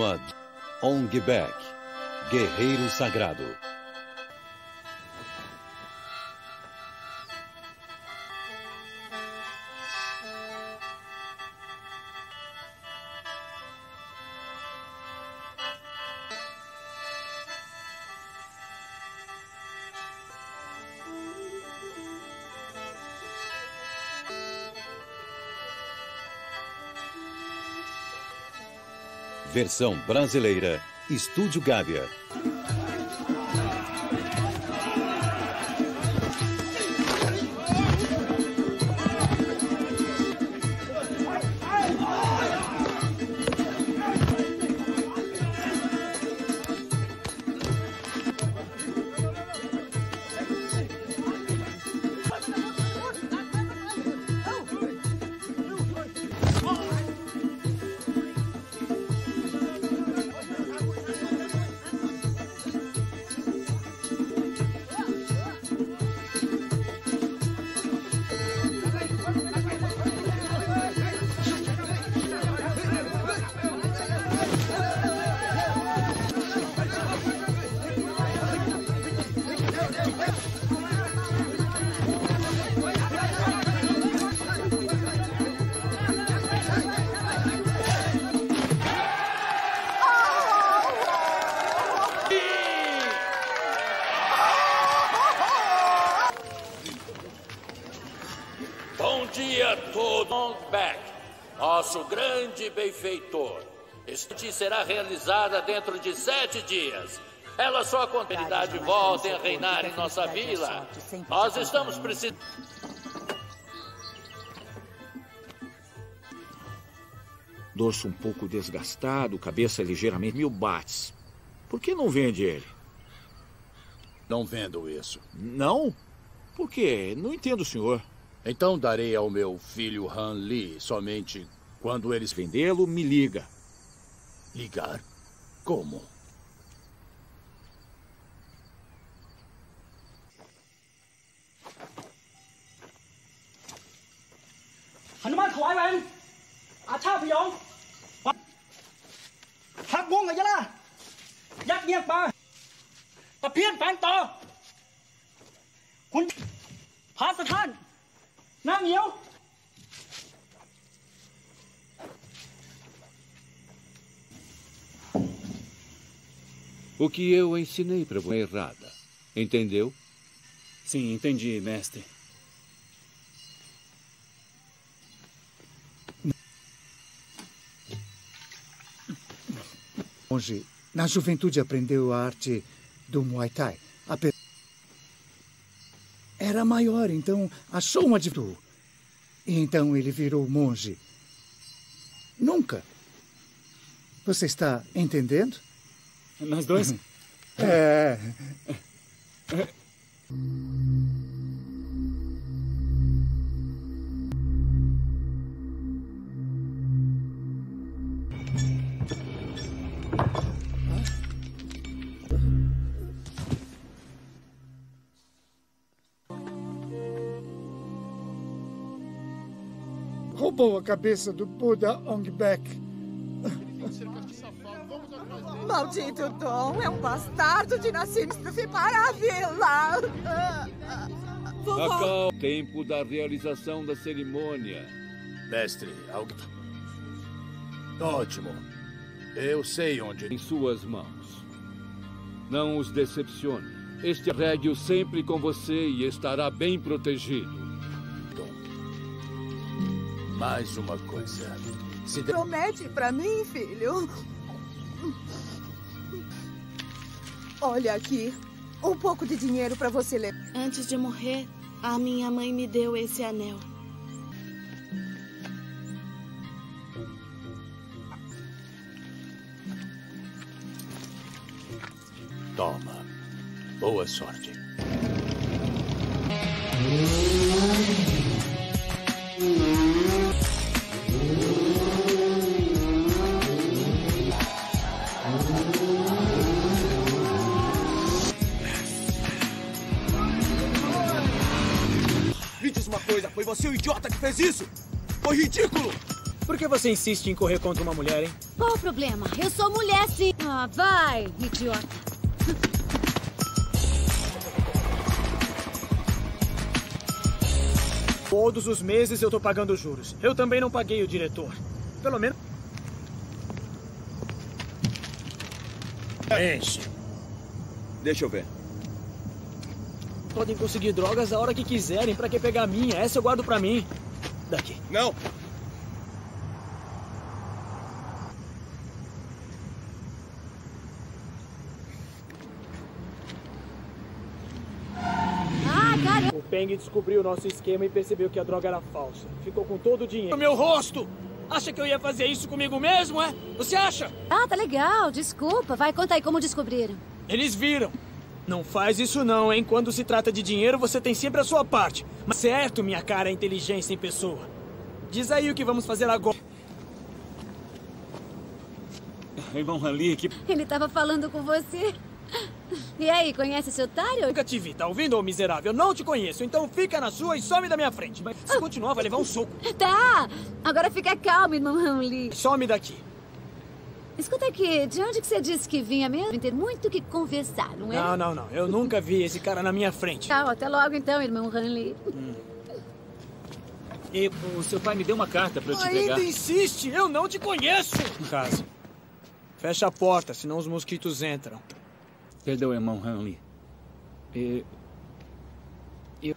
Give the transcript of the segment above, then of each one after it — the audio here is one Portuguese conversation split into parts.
Numad Ongbek, Guerreiro Sagrado. Versão brasileira, Estúdio Gávea. Continuidade voltem a reinar em nossa vila. Nós estamos precisando. Dorso um pouco desgastado, cabeça ligeiramente mil bates. Por que não vende ele? Não vendo isso. Não? Por quê? Não entendo, senhor. Então darei ao meu filho Han Li somente quando eles vendê-lo, me liga. Ligar? Como? Hanuman ถวายแหวนอาชาพยองหักวงกับยะล่ายักเงียกมาตะเพียนแฝงต่อ คุณพาสถาน นางเหียว O que eu ensinei para você é errada. Entendeu? Sim, entendi, mestre. Monge, na juventude aprendeu a arte do Muay Thai. Era maior, então achou uma de tu. E então ele virou monge. Nunca. Você está entendendo? Nós dois? É. Roubou a cabeça do Buda Ongbek. Maldito Dom é um bastardo de nascimento para a vila. Vovó, Acalme. Tempo da realização da cerimônia. Mestre, algo. Ótimo. Eu sei onde. Em suas mãos. Não os decepcione. Este regue-o sempre com você e estará bem protegido. Mais uma coisa. Se de... promete pra mim, filho. Olha aqui. Um pouco de dinheiro pra você levar. Antes de morrer, a minha mãe me deu esse anel. Toma. Boa sorte. Foi você o idiota que fez isso? Foi ridículo! Por que você insiste em correr contra uma mulher, hein? Qual o problema? Eu sou mulher, sim. Ah, vai, idiota. Todos os meses eu tô pagando juros. Eu também não paguei o diretor. Pelo menos. Enche. Deixa eu ver. Podem conseguir drogas a hora que quiserem. Pra que pegar a minha? Essa eu guardo pra mim. Daqui. Não. Ah, caramba. O Peng descobriu o nosso esquema e percebeu que a droga era falsa. Ficou com todo o dinheiro. O meu rosto! Acha que eu ia fazer isso comigo mesmo, é? Você acha? Ah, tá legal. Desculpa. Vai, conta aí como descobriram. Eles viram. Não faz isso não, hein? Quando se trata de dinheiro, você tem sempre a sua parte. Mas certo, minha cara é inteligência em pessoa. Diz aí o que vamos fazer agora. Irmão Hanli, que... Ele tava falando com você. E aí, conhece esse otário? Nunca te vi, tá ouvindo, ô miserável? Não te conheço, então fica na sua e some da minha frente. Mas se continuar, vai levar um soco. Tá. Agora fica calmo, irmão Hanley. Some daqui. Escuta aqui, de onde que você disse que vinha mesmo? Tem muito o que conversar, não é? Não, não, não. Eu nunca vi esse cara na minha frente. Tchau, até logo então, irmão Hanley. E o seu pai me deu uma carta pra eu te Ainda pegar. insiste? Eu não te conheço! Em casa. Fecha a porta, senão os mosquitos entram. Perdão, irmão Hanley. E... Eu...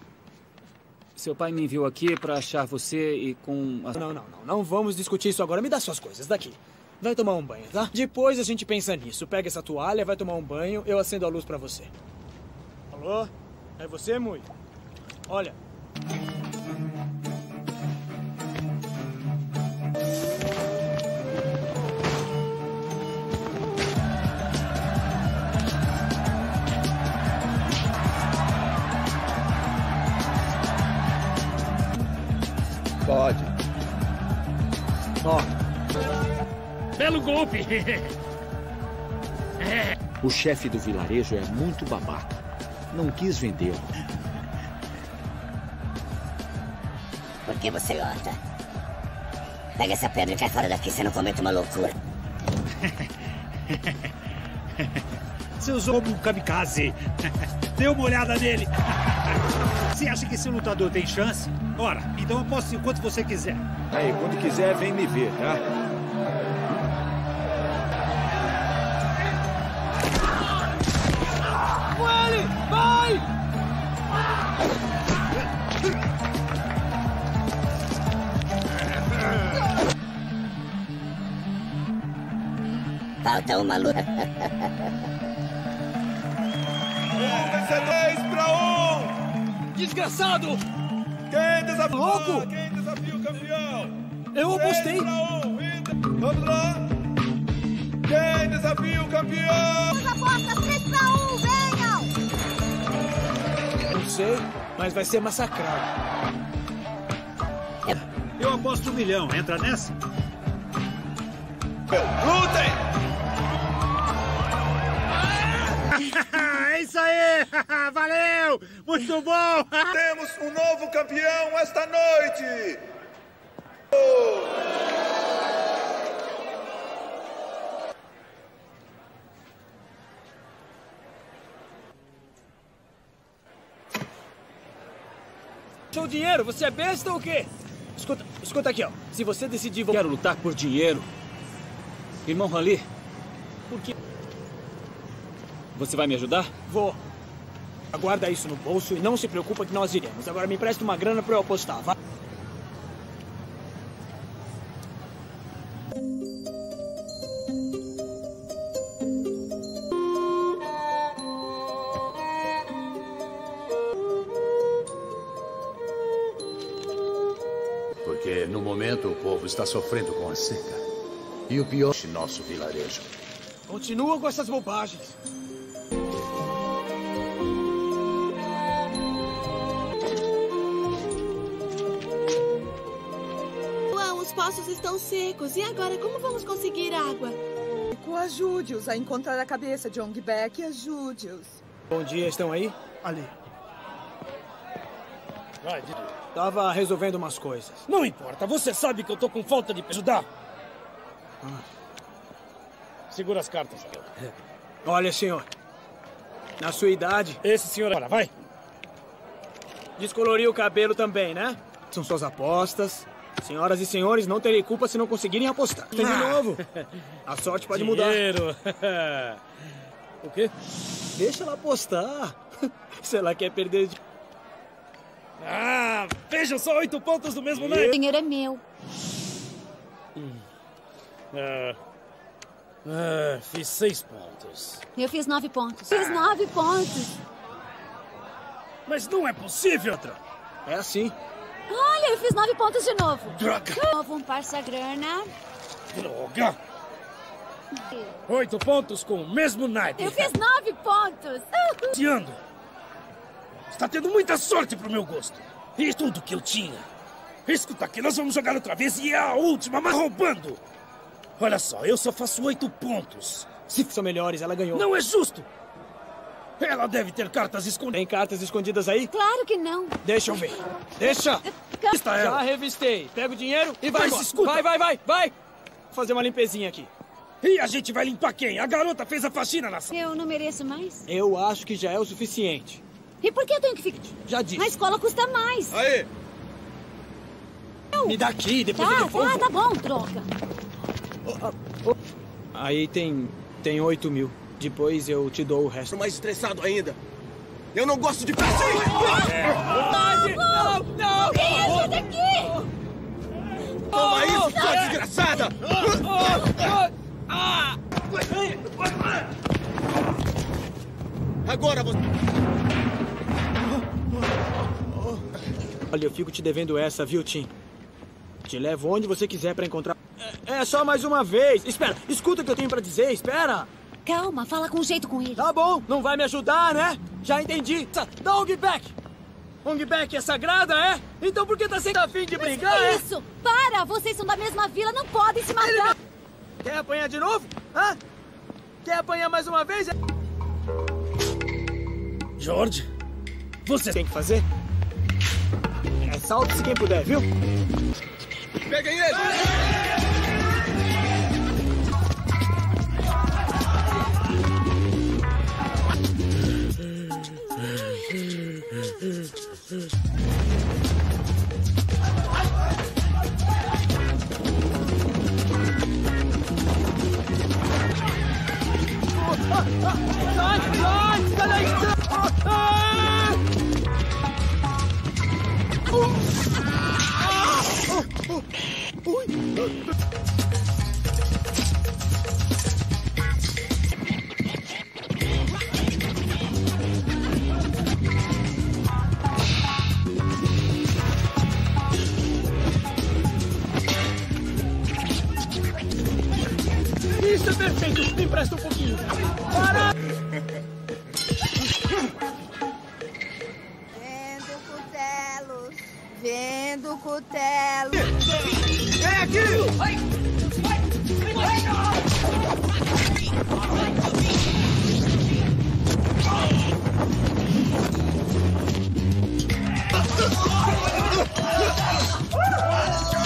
Seu pai me enviou aqui pra achar você e com... A... Não, não, não. Não vamos discutir isso agora. Me dá suas coisas daqui. Vai tomar um banho, tá? Depois a gente pensa nisso. Pega essa toalha, vai tomar um banho, eu acendo a luz pra você. Alô? É você, Mui? Olha. Belo golpe. O chefe do vilarejo é muito babaca. Não quis vendê-lo. Por que você ota? Pega essa pedra e cai fora daqui, você não cometa uma loucura. Você usou um kamikaze. Dê uma olhada nele. Você acha que esse lutador tem chance? Ora, então eu posso ir quanto você quiser. Aí, quando quiser, vem me ver, tá? Falta uma luta. Vai ser dois pra um! Desgraçado! Quem desafia? Louco? Quem desafia o campeão? Eu Três apostei. um. Vamos lá! Quem desafia o campeão? As apostas 3 pra 1, venham! Não sei, mas vai ser massacrado. Eu aposto um milhão. Entra nessa? Lutem! Isso aí! Valeu! Muito bom! Temos um novo campeão esta noite! Seu dinheiro, você é besta ou o quê? Escuta, escuta aqui, ó. Se você decidir... Quero lutar por dinheiro. Irmão Hanley, por que... Você vai me ajudar? Vou. Aguarda isso no bolso e não se preocupa que nós iremos. Agora me empresta uma grana pra eu apostar, vai. Porque no momento o povo está sofrendo com a seca. E o pior é nosso vilarejo. Continua com essas bobagens. Poços estão secos. E agora, como vamos conseguir água? Ajude-os a encontrar a cabeça de Ong Beck ajude-os. Bom dia, estão aí? Ali. Tava resolvendo umas coisas. Não importa, você sabe que eu tô com falta de ajudar. Segura as cartas. Olha, senhor. Na sua idade. Esse senhor agora, vai. Descoloriu o cabelo também, né? São suas apostas. Senhoras e senhores, não terei culpa se não conseguirem apostar. Tem de Ah. novo. A sorte pode Dinheiro. mudar. o quê? Deixa ela apostar. Se ela quer perder. de- Ah, vejam só oito pontos do mesmo O naipe. dinheiro é meu. Ah, ah, fiz seis pontos. Eu fiz nove pontos. Fiz nove pontos. Mas não é possível, outra. É assim. Olha, eu fiz nove pontos de novo. Droga. De novo, um parça grana. Droga. Oito pontos com o mesmo naipe. Eu fiz nove pontos. Tiando. Está tendo muita sorte pro meu gosto. E tudo que eu tinha. Escuta aqui, nós vamos jogar outra vez e é a última, mas roubando. Olha só, eu só faço oito pontos. Se são melhores, ela ganhou. Não é justo. Ela deve ter cartas escondidas. Tem cartas escondidas aí? Claro que não. Deixa eu ver. Deixa. Está Já ela. revistei. Pega o dinheiro e vai Mas. Vai, vai, vai, vai. Vou fazer uma limpezinha aqui. E a gente vai limpar quem? A garota fez a faxina na sala. Eu não mereço mais. Eu acho que já é o suficiente. E por que eu tenho que ficar? Já disse. A escola custa mais. Aí, Me dá aqui, depois Tá, eu devolvo. tá, tá bom, droga. Aí tem. tem 8 mil. Depois eu te dou o resto. tô mais estressado ainda. Eu não gosto de assim. Não, não! Me ajuda aqui! Toma isso, sua desgraçada! Agora você... Olha, eu fico te devendo essa, viu, Tim? Te levo onde você quiser pra encontrar. É, é só mais uma vez. Espera, escuta o que eu tenho pra dizer, espera. Calma, fala com jeito com ele. Tá bom, não vai me ajudar, né? Já entendi. Dá Hong Back. Hong Back é sagrada, é? Então por que tá sem fim de brigar, Que é? isso? Para! Vocês são da mesma vila, não podem se matar. Quer apanhar de novo? Hã? Quer apanhar mais uma vez? é? George, você tem que fazer? É salte-se quem puder, viu? Peguem ele! Sai, é perfeito! Me empresta um pouquinho! Para! Vendo cutelos. Vendo cutelos. Vem aqui! Vou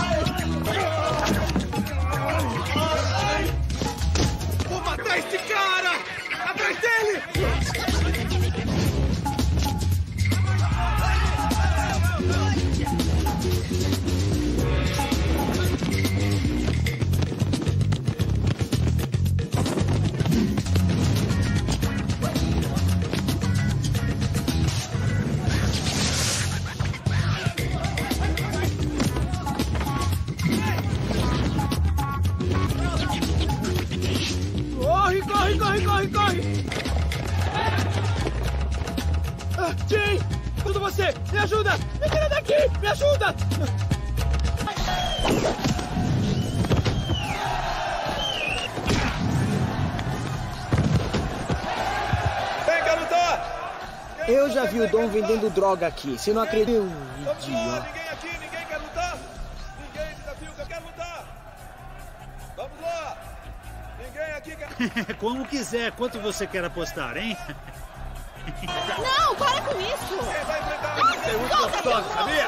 já vi o Dom vendendo droga aqui. Se não acredita. Vamos lá, ninguém aqui, ninguém quer lutar? Ninguém desafio que eu quero lutar! Vamos lá! Ninguém aqui quer... Como quiser. Quanto você quer apostar, hein? Não, para com isso! Quem vai enfrentar? gostosa, sabia?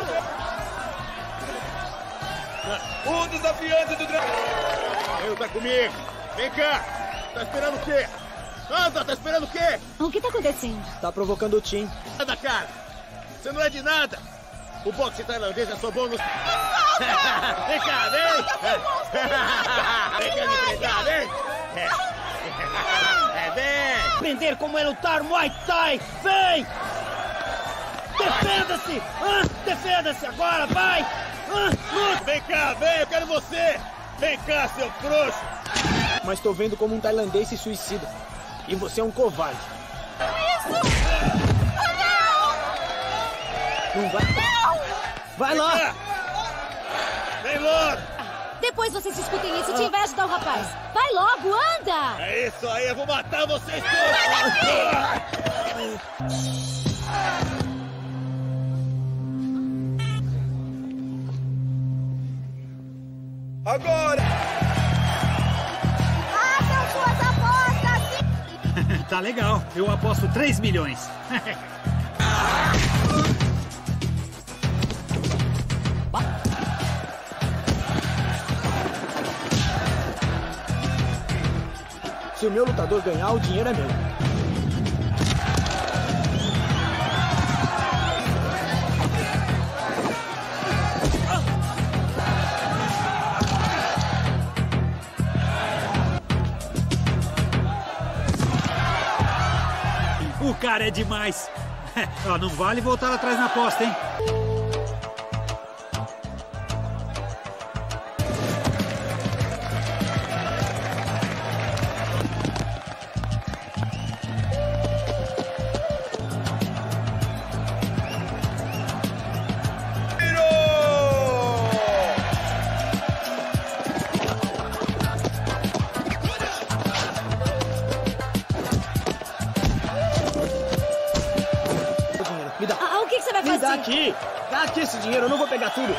O desafiante do dragão. Ele tá comigo. Vem cá. Tá esperando o quê? Anda, tá esperando o quê? O que tá acontecendo? Tá provocando o Tim. Cara. Você não é de nada. O boxe tailandês é só bom no... vem cá, vem. vem cá me enfrentar, vem. É, vem. Aprender como é lutar Muay Thai! Vem! Defenda-se! Ah, Defenda-se agora, vai! Ah, luta! Vem cá, vem, eu quero você! Vem cá, seu frouxo! Mas tô vendo como um tailandês se suicida. E você é um covarde. Não vai. Vai lá! Vem logo! Depois vocês discutem isso, te invejo dar o rapaz. Vai logo, anda! É isso aí, eu vou matar vocês todos! Agora! Façam suas apostas! tá legal. Eu aposto 3 milhões. Se o meu lutador ganhar, o dinheiro é meu. O cara é demais. Não vale voltar atrás na aposta, hein? Eu não vou pegar tudo.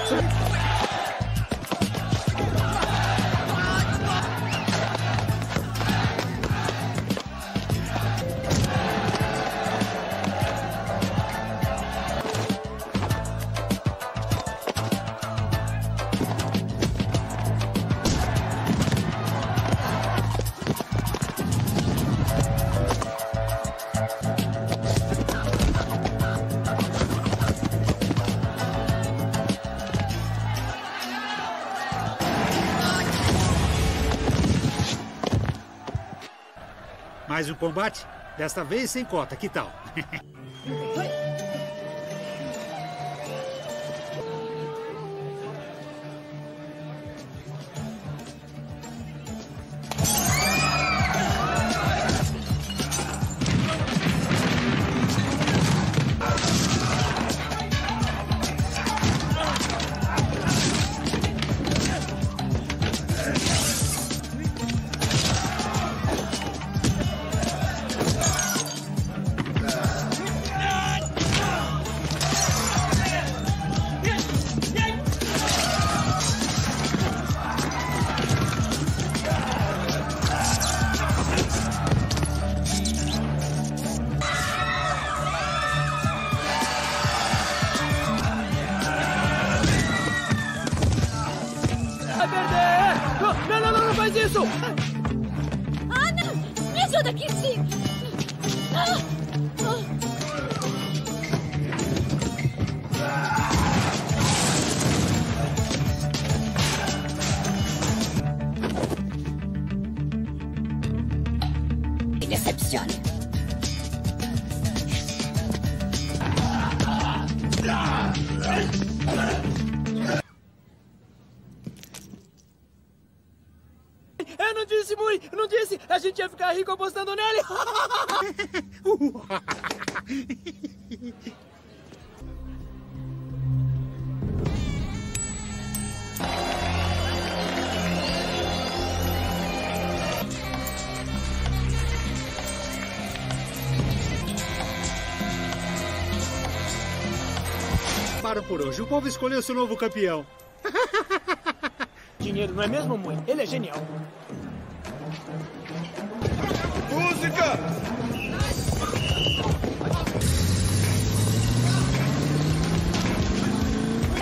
Mais um combate? Desta vez sem cota, que tal? escolheu seu novo campeão. Dinheiro, não é mesmo, mãe? Ele é genial. Música!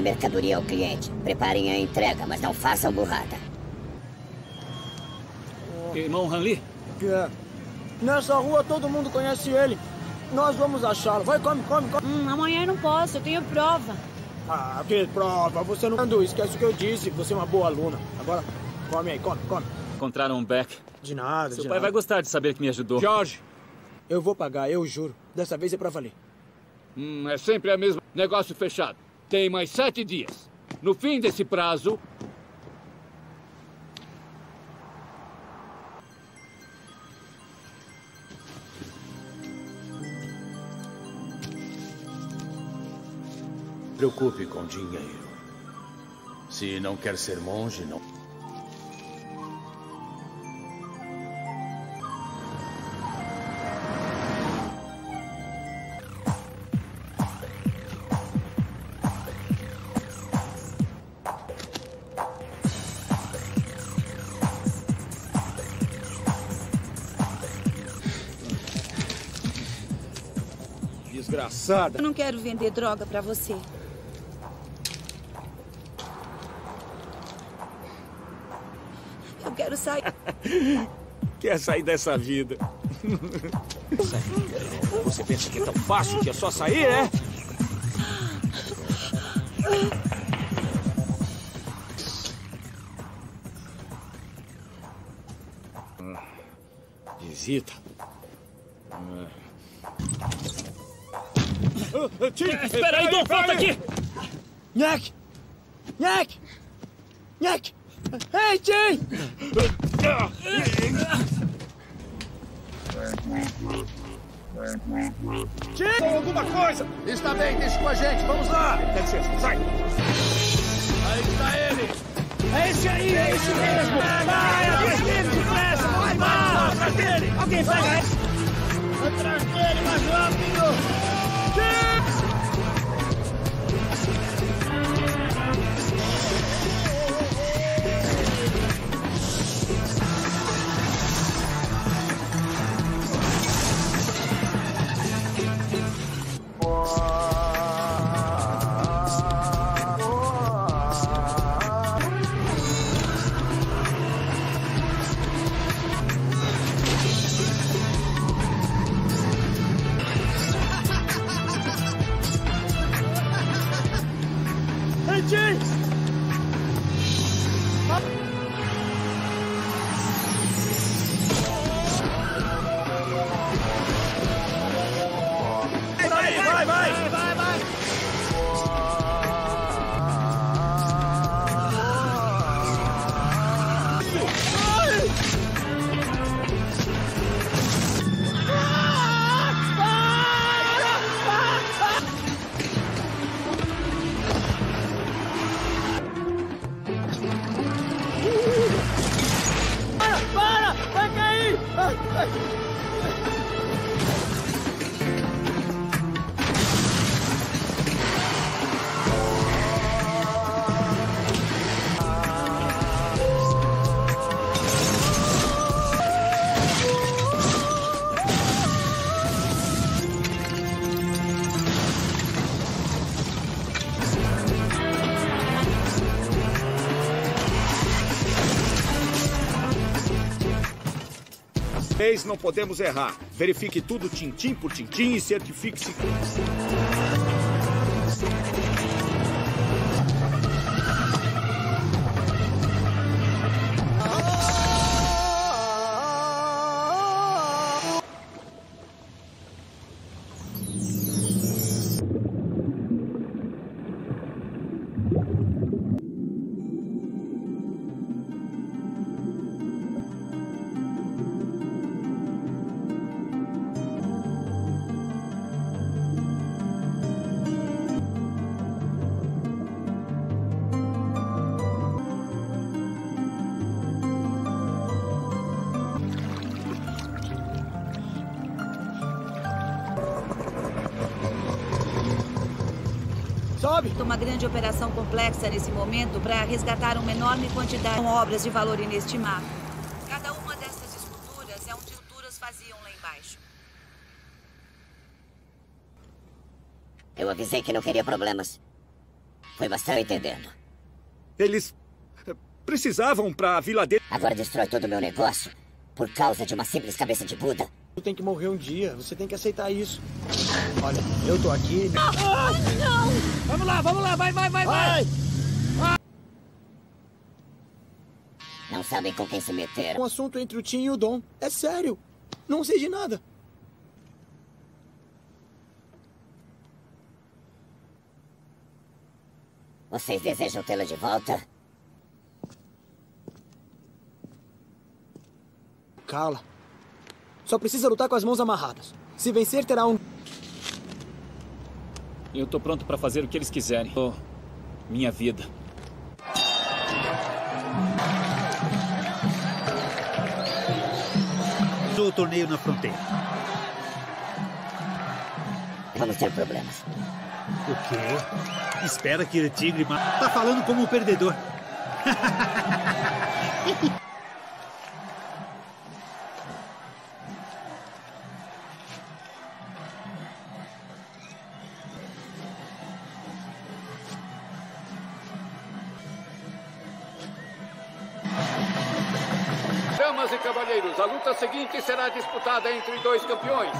mercadoria ao cliente. Preparem a entrega, mas não façam burrada. Irmão Hanli? É. Nessa rua todo mundo conhece ele. Nós vamos achá-lo. Vai, come, come, come. Hum, amanhã eu não posso, eu tenho prova. Ah, que prova. Você não andou. Esquece o que eu disse. Você é uma boa aluna. Agora, come aí, come, come. Encontraram um Beck. De nada, Seu de pai nada. vai gostar de saber que me ajudou. Jorge! Eu vou pagar, eu juro. Dessa vez é pra valer. Hum, é sempre a mesma. Negócio fechado. Tem mais sete dias. No fim desse prazo, Preocupe com dinheiro. Se não quer ser monge, não. Desgraçada. Eu não quero vender droga pra você. Eu quero sair. Quer sair dessa vida? Você pensa que é tão fácil que é só sair, é? Visita. Espera aí, Dom, volta aqui! Nhaque! Nhaque! Nhaque! Tim! Tim! alguma coisa! Está bem, deixa com a gente, vamos lá! Dá licença, sai! Aí está ele! É esse aí, é esse mesmo! Vai, atrás dele, depressa! Vai, vai! Atrás dele! Alguém pega esse! Atrás dele, mais rápido! Vez não podemos errar. Verifique tudo tintim por tintim e certifique-se. Sobe! Uma grande operação complexa nesse momento para resgatar uma enorme quantidade de obras de valor inestimável. Cada uma dessas esculturas é onde esculturas faziam lá embaixo. Eu avisei que não queria problemas. Foi bastante entendendo. Eles eh, precisavam para a vila dele. Agora destrói todo o meu negócio por causa de uma simples cabeça de Buda. Tu tem que morrer um dia. Você tem que aceitar isso. Olha, eu tô aqui. Ah, não! Vamos lá, vamos lá, vai, vai, vai, vai! Não sabem com quem se meteram. Um assunto entre o Tim e o Dom. É sério. Não sei de nada. Vocês desejam tê-la de volta? Cala. Só precisa lutar com as mãos amarradas. Se vencer, terá um. Eu tô pronto para fazer o que eles quiserem. Oh, minha vida. O torneio na fronteira. Vamos ter problemas. O quê? Espera que o tigre. Tá falando como um perdedor. seguinte será disputada entre dois campeões.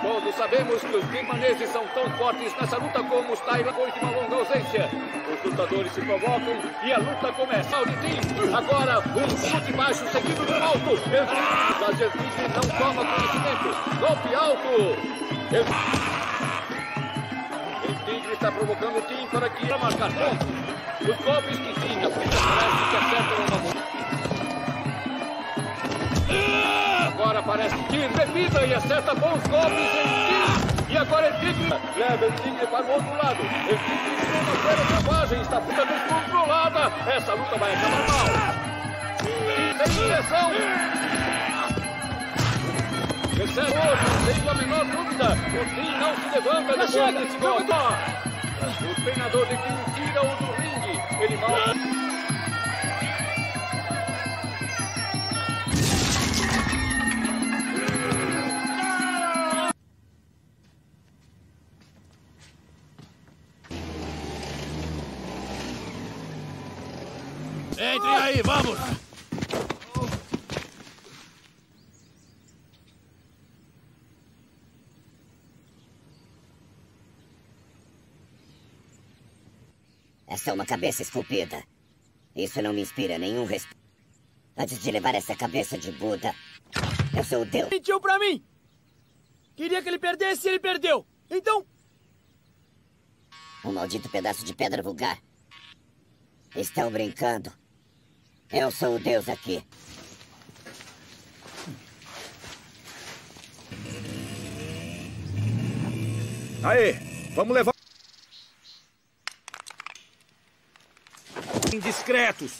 Todos sabemos que os birmaneses são tão fortes nessa luta como os Thailand depois de uma longa ausência. Os lutadores se provocam e a luta começa. Auditim, agora um chute baixo seguido do alto. Laser Tigre não toma conhecimento. Golpe alto. O Tigre está provocando o Tim para que marcar pontos. Os golpes que tinha, parece que acertam uma mão. Agora parece que repita e acerta bons golpes em. E agora é Tigre. Leva o Tigre para o outro lado. O Tigre de uma feira selvagem está puta descontrolada. Essa luta vai acabar mal. Sem direção. Recebe outro, sem a menor dúvida. O Tim não se levanta depois desse golpe. O treinador de Tim tira-o do ringue. Ele mal... vamos! Essa é uma cabeça esculpida. Isso não me inspira nenhum respeito. Antes de levar essa cabeça de Buda, eu sou o Deus. Mentiu pra mim! Queria que ele perdesse e ele perdeu. Então, Um maldito pedaço de pedra vulgar. Estão brincando. Eu sou o Deus aqui. Aê, vamos levar. Indiscretos.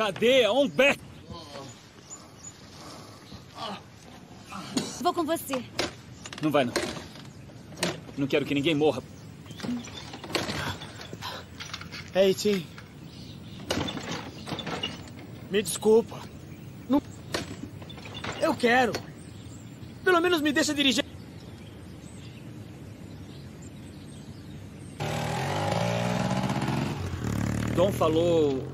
Cadê? On back! Vou com você. Não vai, não. Não quero que ninguém morra. Ei, Tim. Me desculpa. Não... Eu quero. Pelo menos me deixa dirigir. Dom falou.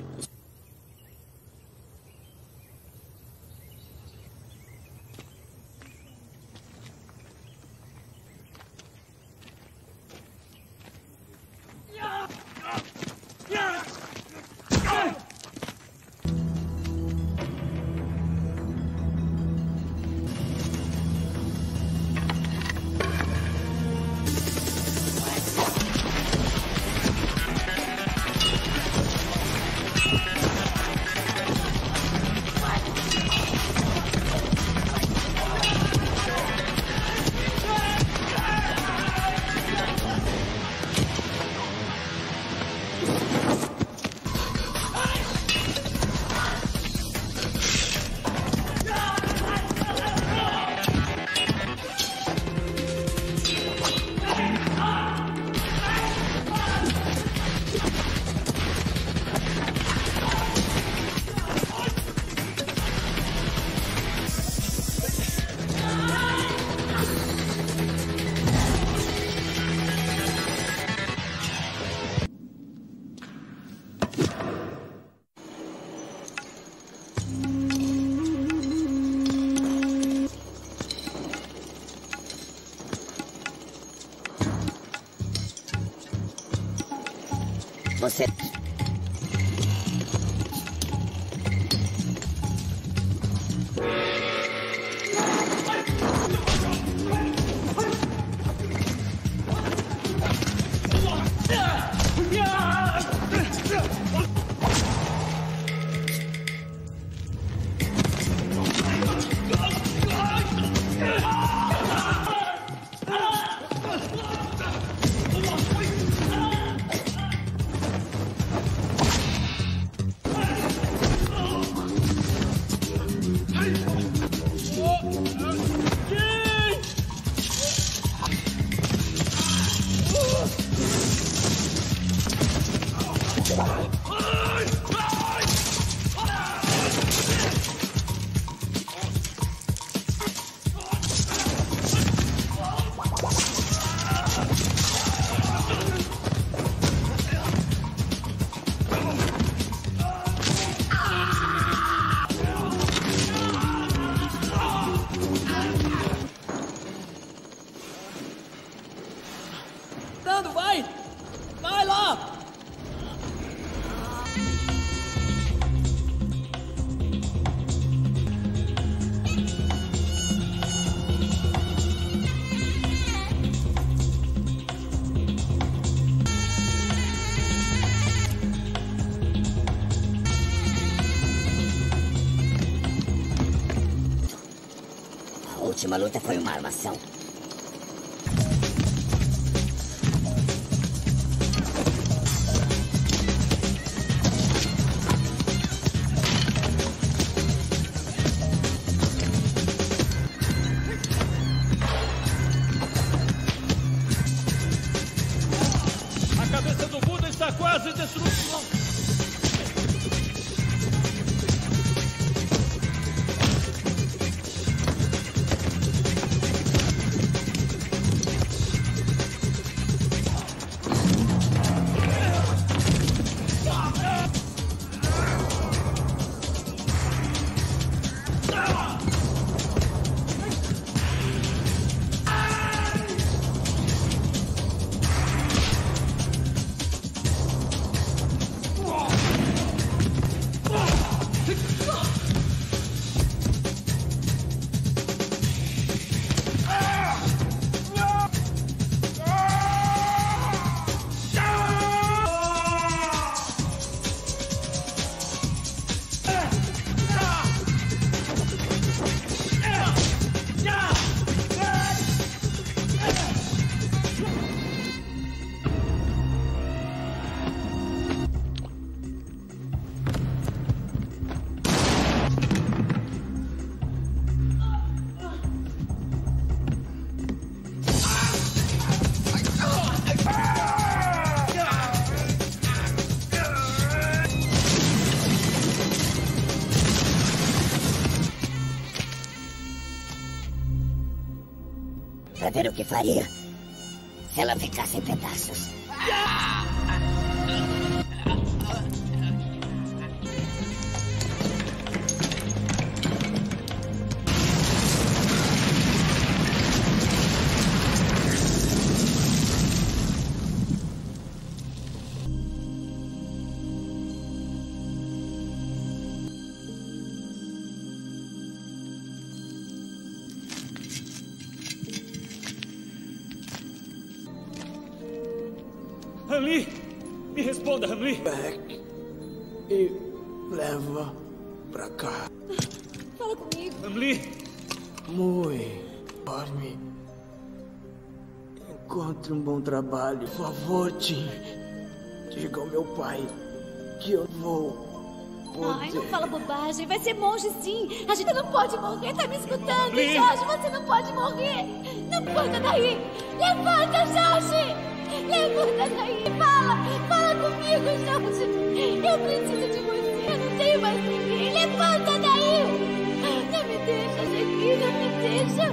Última luta foi uma armação. Pra ver o que faria. Se ela ficasse Diga ao meu pai que eu vou Ai, não fala bobagem. Vai ser monge, sim. A gente não pode morrer. Tá me escutando, Lee. Jorge? Você não pode morrer. Levanta daí. Levanta, Jorge. Levanta daí. Fala. Fala comigo, Jorge. Eu preciso de você. Eu não tenho mais ninguém. Levanta daí. Não me deixa, Jaquim. Não me deixa.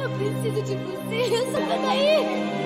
Eu preciso de você. Sai daí.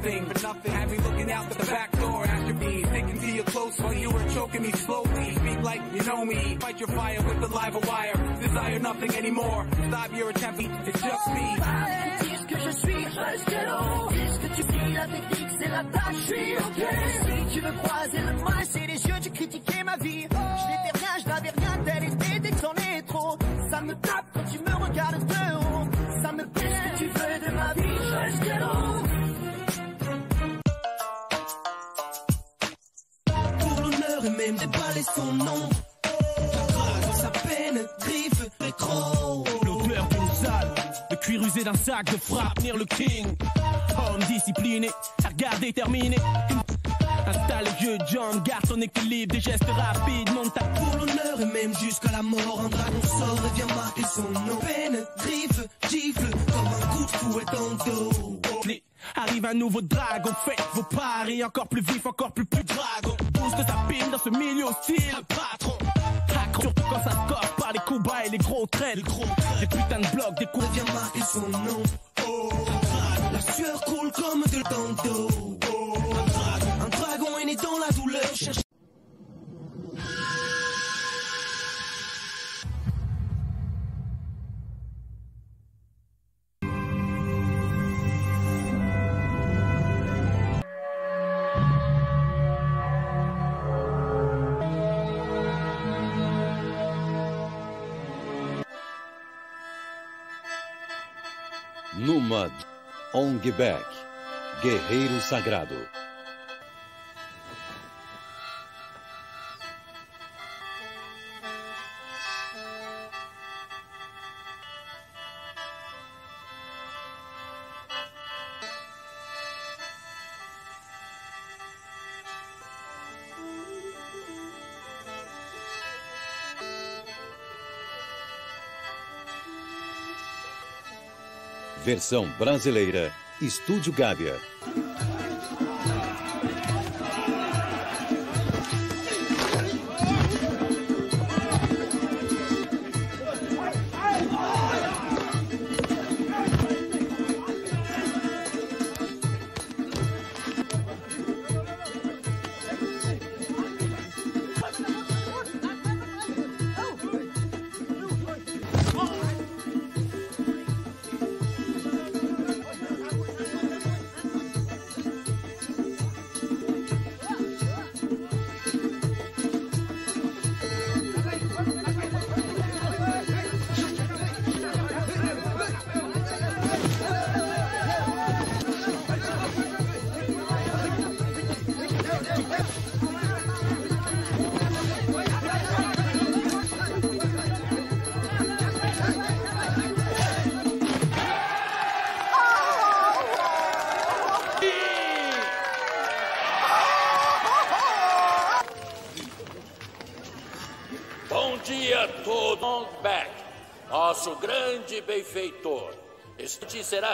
nothing. For nothing. Had me looking out the back door after me. Sticking to you close while you were choking me slowly. Speak like you know me. Fight your fire with the live wire. Desire nothing anymore. Stop your attempt. It's just me. Dis que je suis Je suis ok son nom sa peine, griffe, rétro L'odeur d'une salle, le cuir usé d'un sac de frappe, venir le king. Homme discipliné, à regard déterminé. Installe les yeux, John, garde ton équilibre, des gestes rapides, monte ta Pour l'honneur et même jusqu'à la mort Un dragon sort et vient marquer Arrive un nouveau dragon, faites vos paris Encore plus vif, encore plus plus dragon Booste sa pine dans ce milieu hostile patron. Accro, surtout quand ça score par les coups bas et les gros traits. Les gros traits, les putains de blocs, des coups. Vient marquer son nom. Oh, la sueur coule comme de dans Numad Ongbek, Guerreiro Sagrado. Versão brasileira, Estúdio Gávea.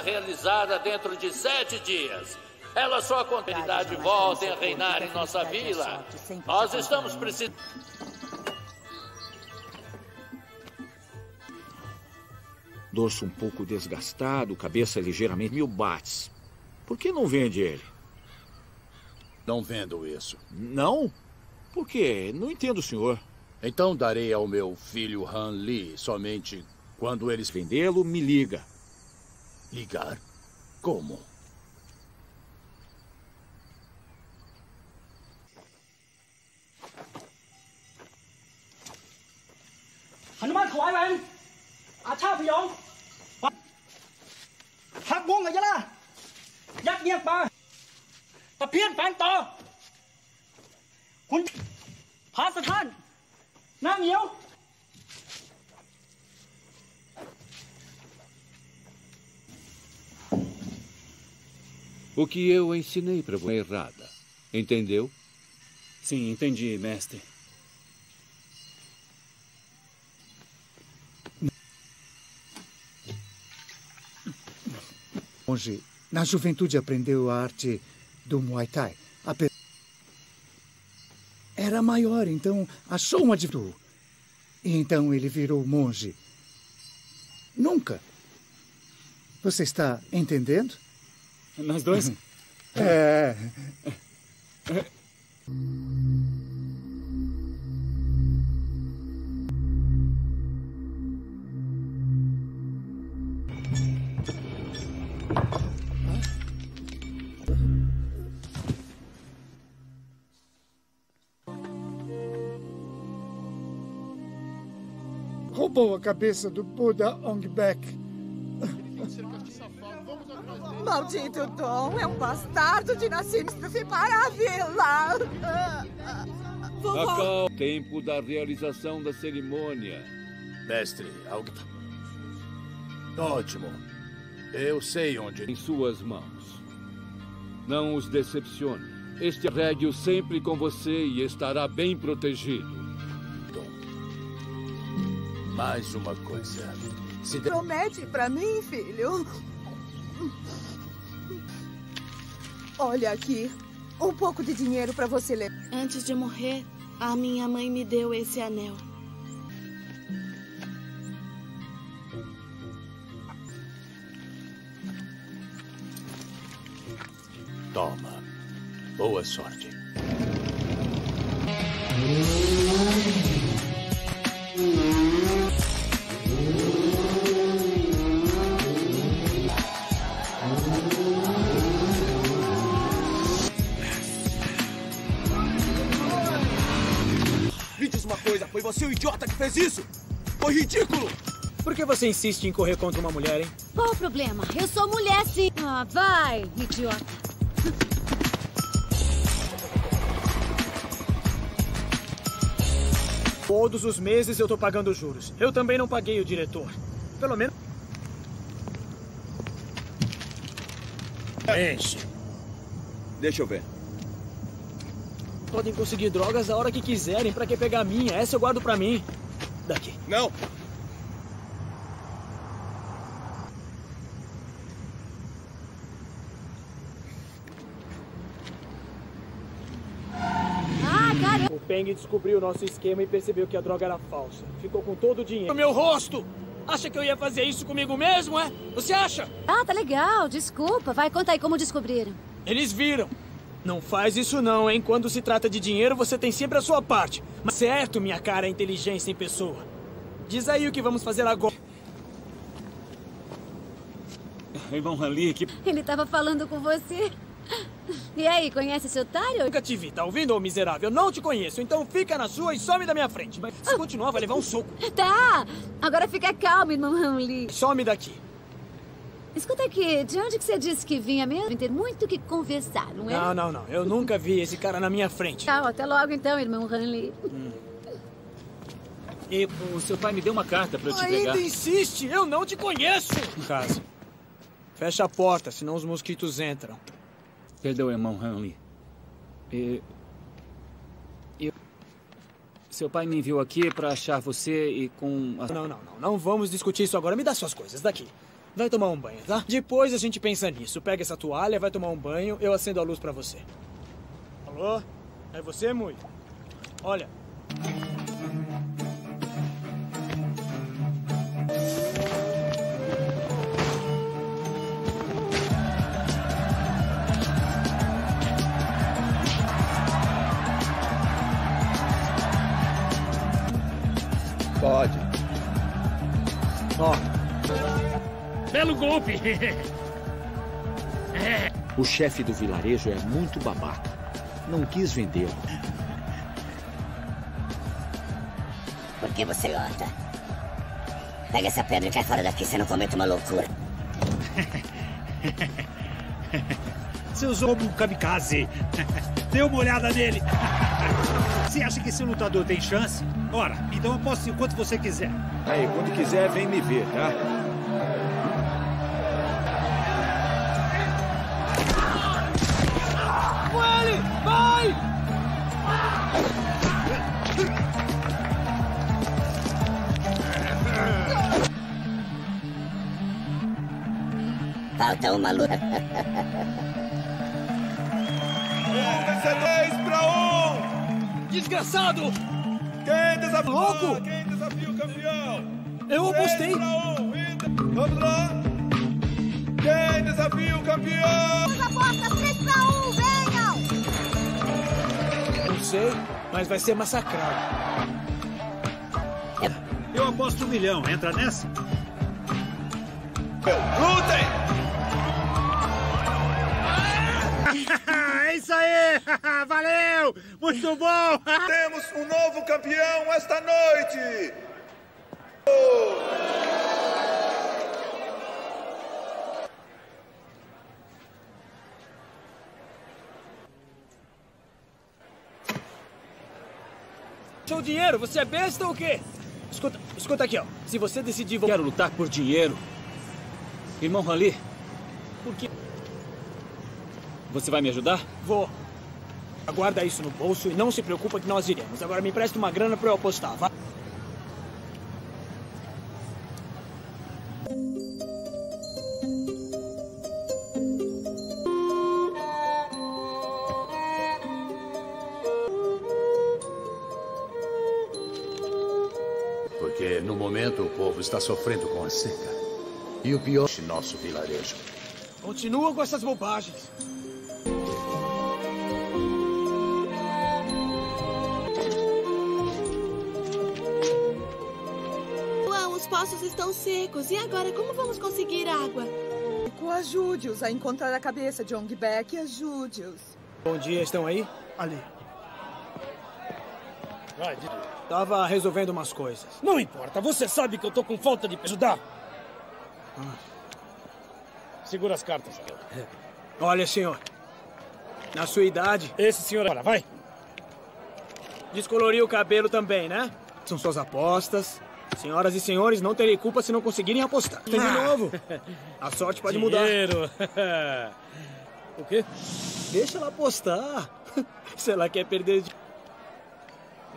Realizada dentro de sete dias. Ela só com continuidade voltem a reinar em nossa vila. Nós estamos precisando. Dorso um pouco desgastado, cabeça ligeiramente mil bates. Por que não vende ele? Não vendo isso. Não? Por quê? Não entendo, senhor. Então darei ao meu filho Han Lee somente quando eles vendê-lo, me liga. Ligar? Como? ။ဟนุมานถวายแหวนอาชาพ O que eu ensinei para você é errada. Entendeu? Sim, entendi, mestre. Monge, na juventude aprendeu a arte do Muay Thai. Ape- Era maior, então achou uma dificuldade. E então ele virou monge. Nunca. Você está entendendo? Nós dois? É. Roubou a cabeça do Buda Ongbek. Maldito Dom é um bastardo de nascimento para a vila. Acalma. Tempo da realização da cerimônia. Mestre, algo. Ótimo. Eu sei onde. Em suas mãos. Não os decepcione. Este regue-o sempre com você e estará bem protegido. Mais uma coisa. Se de... Promete pra mim, filho. Olha aqui. Um pouco de dinheiro pra você levar. Antes de morrer, a minha mãe me deu esse anel. Toma. Boa sorte. O idiota que fez isso? Foi ridículo! Por que você insiste em correr contra uma mulher, hein? Qual o problema? Eu sou mulher, sim. Ah, vai, idiota. Todos os meses eu tô pagando juros. Eu também não paguei o diretor. Pelo menos. Enche. Deixa eu ver. Podem conseguir drogas a hora que quiserem. Pra que pegar a minha? Essa eu guardo pra mim. Daqui. Não. Ah, caramba! O Peng descobriu o nosso esquema e percebeu que a droga era falsa. Ficou com todo o dinheiro. No meu rosto! Acha que eu ia fazer isso comigo mesmo, é? Você acha? Ah, tá legal. Desculpa. Vai, conta aí como descobriram. Eles viram. Não faz isso não, hein? Quando se trata de dinheiro, você tem sempre a sua parte. Mas certo, minha cara é inteligência em pessoa. Diz aí o que vamos fazer agora. Irmão Hanli, que... Ele tava falando com você. E aí, conhece esse otário? Nunca te vi, tá ouvindo, ô miserável? Não te conheço, então fica na sua e some da minha frente. Mas se continuar, vai levar um soco. Tá! Agora fica calmo, irmão Hanli. Some daqui. Escuta aqui, de onde que você disse que vinha mesmo? Ter muito que conversar, não é? Não, não, não. Eu nunca vi esse cara na minha frente. Tchau, até logo então, irmão Hanli. E o seu pai me deu uma carta pra eu te Ainda pegar. insiste? Eu não te conheço! Em casa. Fecha a porta, senão os mosquitos entram. Perdão, irmão Hanley. E... Eu... Seu pai me enviou aqui pra achar você e com... A... Não, não, não. Não vamos discutir isso agora. Me dá suas coisas daqui. Vai tomar um banho, tá? Depois a gente pensa nisso. Pega essa toalha, vai tomar um banho, eu acendo a luz pra você. Alô? É você, Mui? Olha. Pode. Ó. Belo golpe. O chefe do vilarejo é muito babaca. Não quis vendê-lo. Por que você ota? Pega essa pedra e cai fora daqui, você não cometa uma loucura. Você usou um kamikaze. Dê uma olhada nele. Você acha que esse lutador tem chance? Ora, então eu posso ir quanto você quiser. Aí, quando quiser, vem me ver, tá? Vai! Falta uma luta. Vai ser dois pra um! Desgraçado! Quem desafia? Louco? Quem desafia o campeão? Eu Seis apostei. um. Vamos lá! Ninguém desafia o campeão! As apostas 3 pra 1, venham! Sei, mas vai ser massacrado. Eu aposto um milhão. Entra nessa? Lutem! é isso aí! Valeu! Muito bom! Temos um novo campeão esta noite! Seu dinheiro, você é besta ou o quê? Escuta, escuta aqui, ó. Se você decidir... Quero lutar por dinheiro. Irmão Rally, por que... Você vai me ajudar? Vou. Aguarda isso no bolso e não se preocupa que nós iremos. Agora me empresta uma grana pra eu apostar, vai. Está sofrendo com a seca. E o pior é nosso vilarejo. Continua com essas bobagens. Uau, os poços estão secos. E agora, como vamos conseguir água? Ajude-os a encontrar a cabeça de Ongback. Ajude-os. Bom dia, estão aí? Ali. Vai, Didi. Tava resolvendo umas coisas. Não importa, você sabe que eu tô com falta de ajudar. Segura as cartas. Olha, senhor. Na sua idade... Esse senhor agora, vai. Descoloriu o cabelo também, né? São suas apostas. Senhoras e senhores, não terei culpa se não conseguirem apostar. Tem de Ah. novo. A sorte pode Dinheiro. mudar. o quê? Deixa ela apostar. Se ela quer perder... de-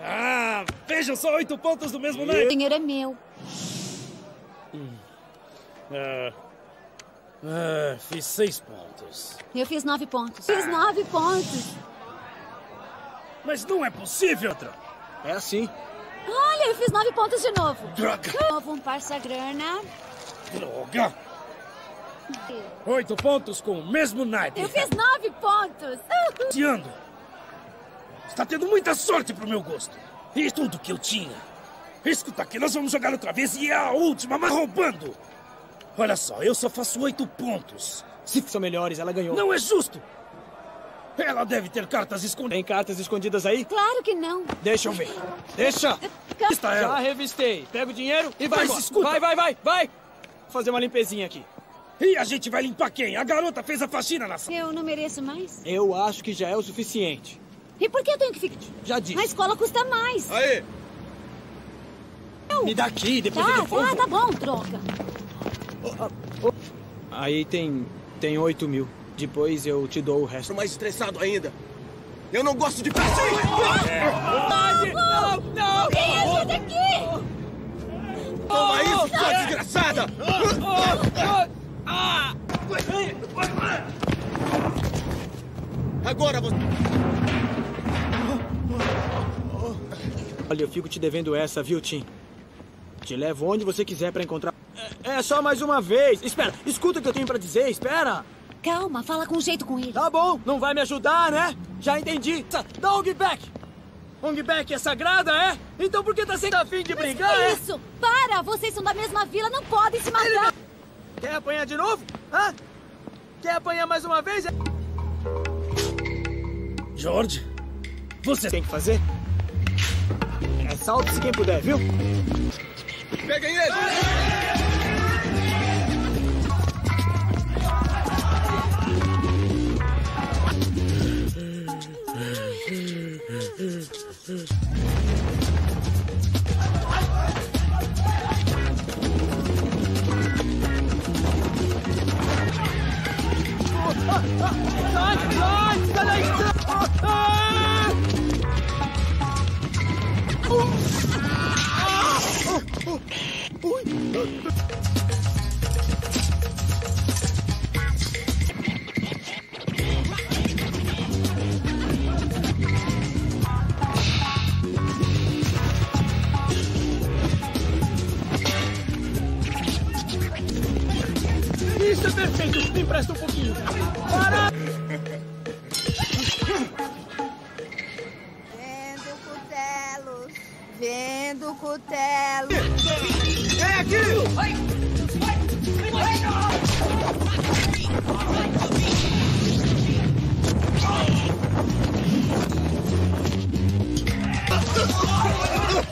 Ah, vejam só oito pontos do mesmo O naipe. dinheiro é meu. Ah, ah, fiz seis pontos. Eu fiz nove pontos. Fiz nove pontos. Mas não é possível, Tro. É assim. Olha, eu fiz nove pontos de novo. Droga. De novo, um parça grana. Droga. Oito pontos com o mesmo naipe. Eu fiz nove pontos. Tiando. Está tendo muita sorte pro meu gosto. E tudo que eu tinha. Escuta aqui, nós vamos jogar outra vez e é a última, mas roubando. Olha só, eu só faço oito pontos. Se são melhores, ela ganhou. Não é justo. Ela deve ter cartas escondidas. Tem cartas escondidas aí? Claro que não. Deixa eu ver. Deixa. Está ela. Já revistei. Pega o dinheiro e vai Mas escuta. Vai, vai, vai, vai. Vou fazer uma limpezinha aqui. E a gente vai limpar quem? A garota fez a faxina na sala. Eu não mereço mais. Eu acho que já é o suficiente. E por que eu tenho que ficar? Já disse. A escola custa mais. Aí! Me dá aqui, depois eu Tá, devolvo. tá, tá bom, troca. Aí tem, tem 8 mil. Depois eu te dou o resto. mais estressado ainda. Eu não gosto de assim. Não, não! Alguém ajuda aqui! Toma isso, sua desgraçada! Agora você... Olha, eu fico te devendo essa, viu, Tim? Te levo onde você quiser pra encontrar. É, é só mais uma vez. Espera, escuta o que eu tenho pra dizer, espera. Calma, fala com jeito com ele. Tá bom, não vai me ajudar, né? Já entendi. Dá Ong back! Ong back é sagrada, é? Então por que tá sem afim de brigar, Que é? isso? Para! Vocês são da mesma vila, não podem se matar. Quer apanhar de novo? Hã? Quer apanhar mais uma vez? é? George, você tem que fazer? É salte-se quem puder, viu? Peguem ele! Sai, sai, sai Isso é perfeito, me empresta um pouquinho. Para! Vendo cutelos. É aqui! Vou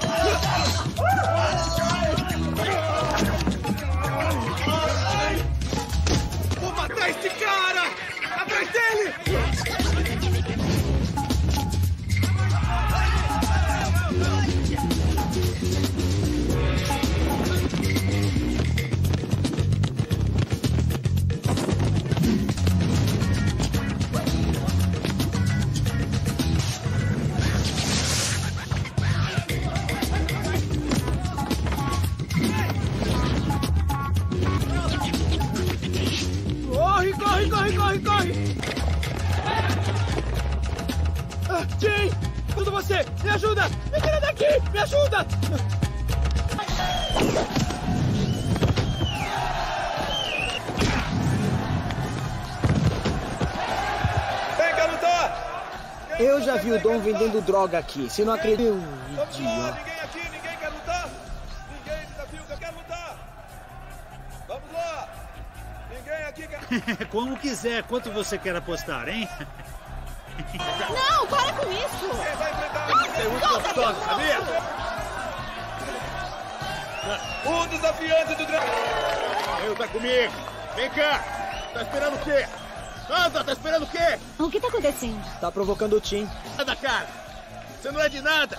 Daqui! Me ajuda! Vem cá lutar! Eu já vi o Dom vendendo droga aqui. Se não acredita... Vamos lá, ninguém aqui, ninguém quer lutar? Ninguém desafio que quer lutar? Vamos lá! Ninguém aqui quer... Como quiser. Quanto você quer apostar, hein? Não, para com isso! Tem muito gostoso, sabia? O desafiante do dragão! Vem lutar comigo! Vem cá! Tá esperando o quê? Anda, tá esperando o quê? O que tá acontecendo? Tá provocando o Tim. Anda, cara! Você não é de nada!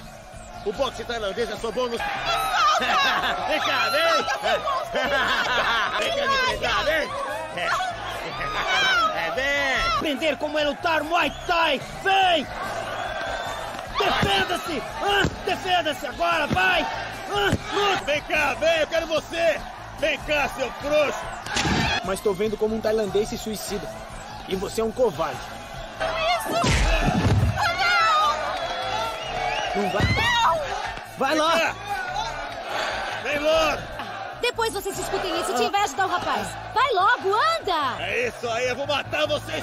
O boxe tailandês é só bom nos... vem cá, vem! vem cá me enfrentar, vem! É, vem! Aprender como é lutar Muay Thai! Vem! Defenda-se! Ah, Defenda-se agora, vai! Ah, luta! Vem cá, vem! Eu quero você! Vem cá, seu frouxo! Mas tô vendo como um tailandês se suicida. E você é um covarde. Não vai. Vai lá! Vem logo! Depois vocês discutem isso, te invejo dar o rapaz. Vai logo, anda! É isso aí, eu vou matar vocês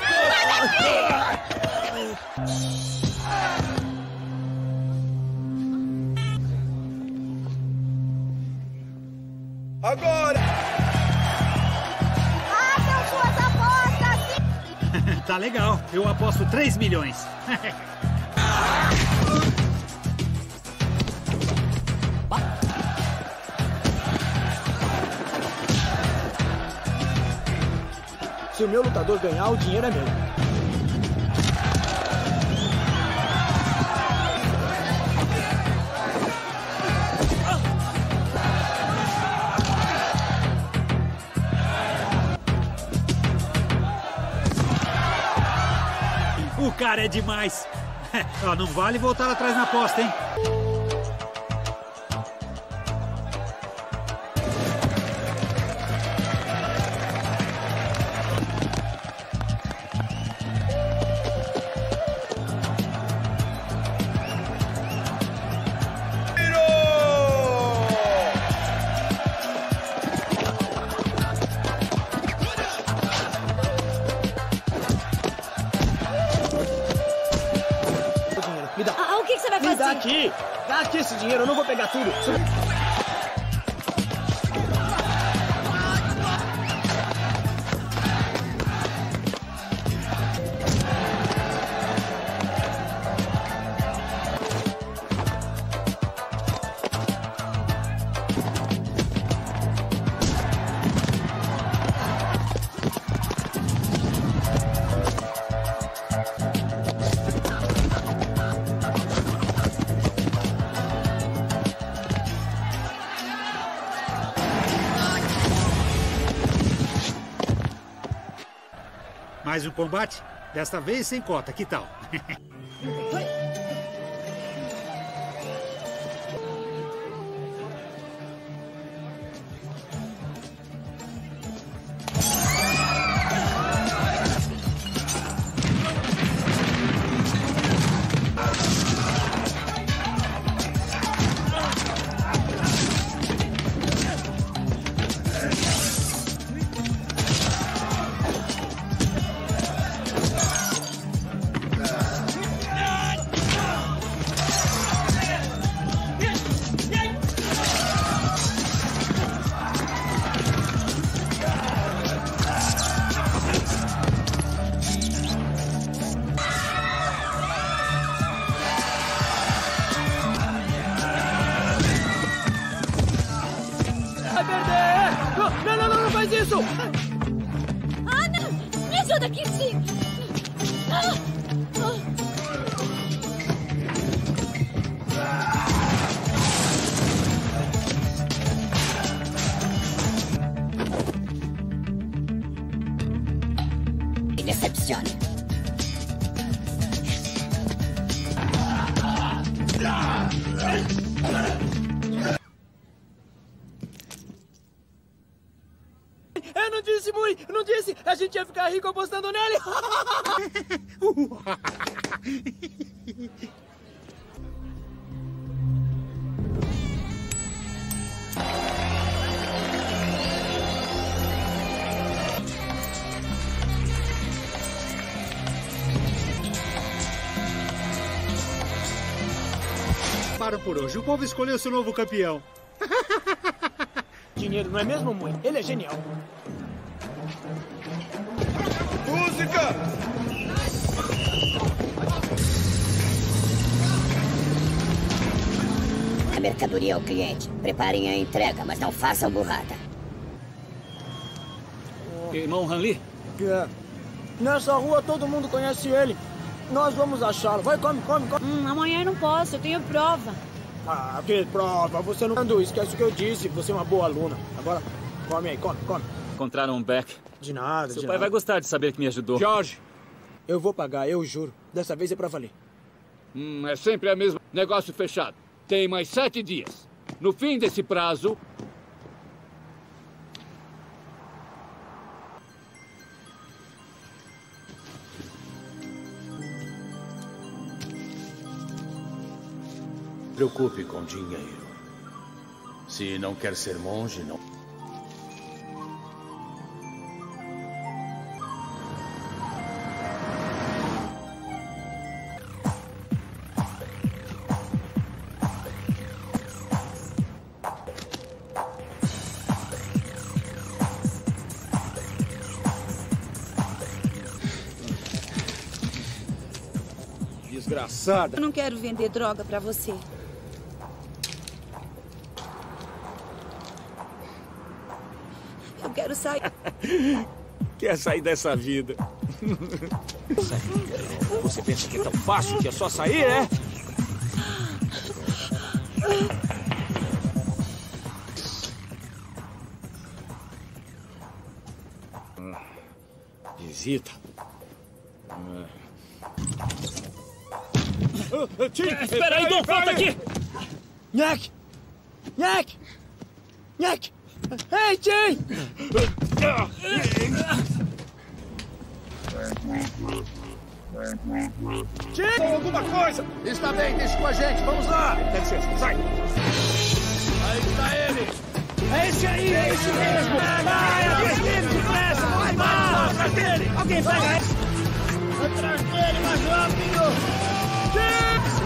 Agora! Façam suas apostas! tá legal. Eu aposto 3 milhões. Se o meu lutador ganhar, o dinheiro é meu. Cara é demais. Não vale voltar atrás na aposta, hein? Eu Mais um combate? Desta vez sem cota, que tal? I can't. Apostando nele! Para por hoje. O povo escolheu seu novo campeão. Dinheiro, não é mesmo, Mui? Ele é genial. Mercadoria ao cliente. Preparem a entrega, mas não façam burrada. Irmão Hanli? É. Nessa rua todo mundo conhece ele. Nós vamos achá-lo. Vai, come, come, come. Hum, amanhã eu não posso, eu tenho prova. Ah, que prova. Você não... Esquece o que eu disse. Você é uma boa aluna. Agora, come aí, come, come. Encontraram um Beck. De nada, Seu de pai nada. vai gostar de saber que me ajudou. George! Eu vou pagar, eu juro. Dessa vez é pra valer. Hum, é sempre a mesma. Negócio fechado. Tem mais sete dias. No fim desse prazo, Preocupe com dinheiro. Se não quer ser monge, não. Desgraçada. Eu não quero vender droga pra você. Eu quero sair. Quer sair dessa vida. Você pensa que é tão fácil que é só sair, é? Visita. Tim, Espera aí, Dom, volta aqui! Nhaque! Nhaque! Nhaque! Ei, Tim! Tim! alguma coisa! Está bem, deixa com a gente, vamos lá! Dá licença, sai! Aí está ele! É esse aí, é esse mesmo! Vai, atrás dele, depressa! Vai, vai! Atrás dele! Alguém pega ele! Atrás dele, mais rápido! Ei,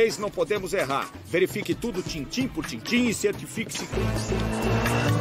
Vez não podemos errar. Verifique tudo tintim por tintim e certifique-se. Bob.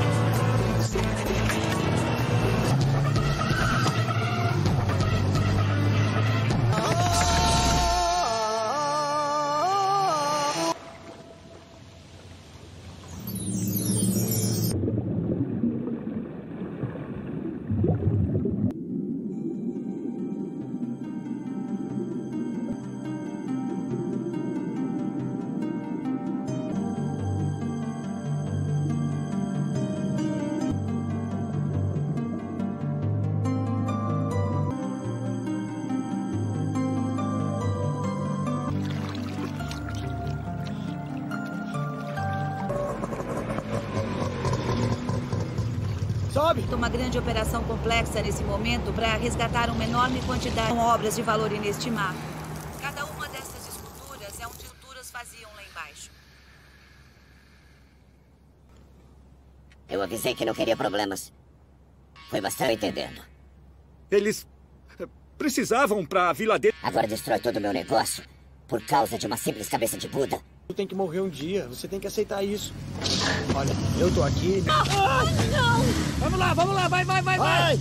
Complexa nesse momento para resgatar uma enorme quantidade de obras de valor inestimável. Cada uma dessas esculturas é onde esculturas faziam lá embaixo. Eu avisei que não queria problemas. Foi bastante entendendo. Eles eh, precisavam para a vila dele. Agora destrói todo o meu negócio por causa de uma simples cabeça de Buda. Tu tem que morrer um dia, você tem que aceitar isso. Olha, eu tô aqui. Ah, não! Vamos lá, vamos lá, vai, vai, vai, vai!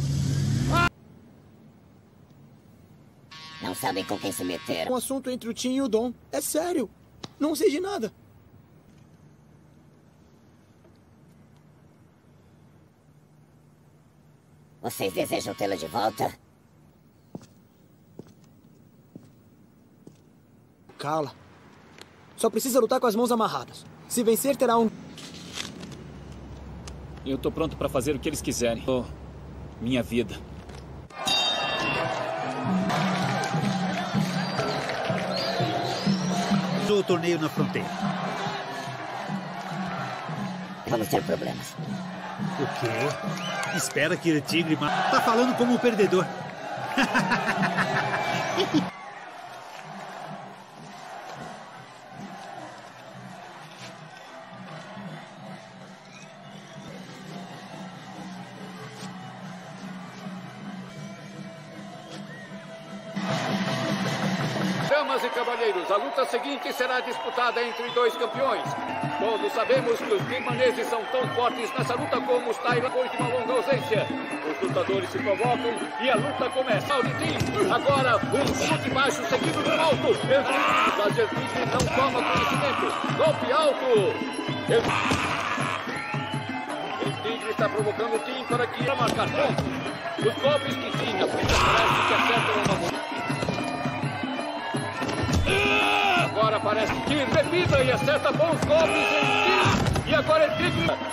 Não sabem com quem se meteram. Um assunto entre o Tim e o Dom. É sério. Não sei de nada. Vocês desejam tê-la de volta? Cala. Só precisa lutar com as mãos amarradas. Se vencer, terá um. Eu tô pronto para fazer o que eles quiserem. Oh, minha vida. O torneio na fronteira. Vamos ter problemas. O quê? Espera que o tigre. Tá falando como um perdedor. seguinte será disputada entre dois campeões. Todos sabemos que os birmaneses são tão fortes nessa luta como os Thailand depois de uma longa ausência. Os lutadores se provocam e a luta começa. Agora um chute baixo seguido um alto. Ertigre não toma conhecimento. Golpe alto. Ertigre está provocando o Tim para que marcar pontos. Os golpes que Tim aplica parece que acertam uma mão. Agora parece que repita e acerta bons golpes em. E agora é.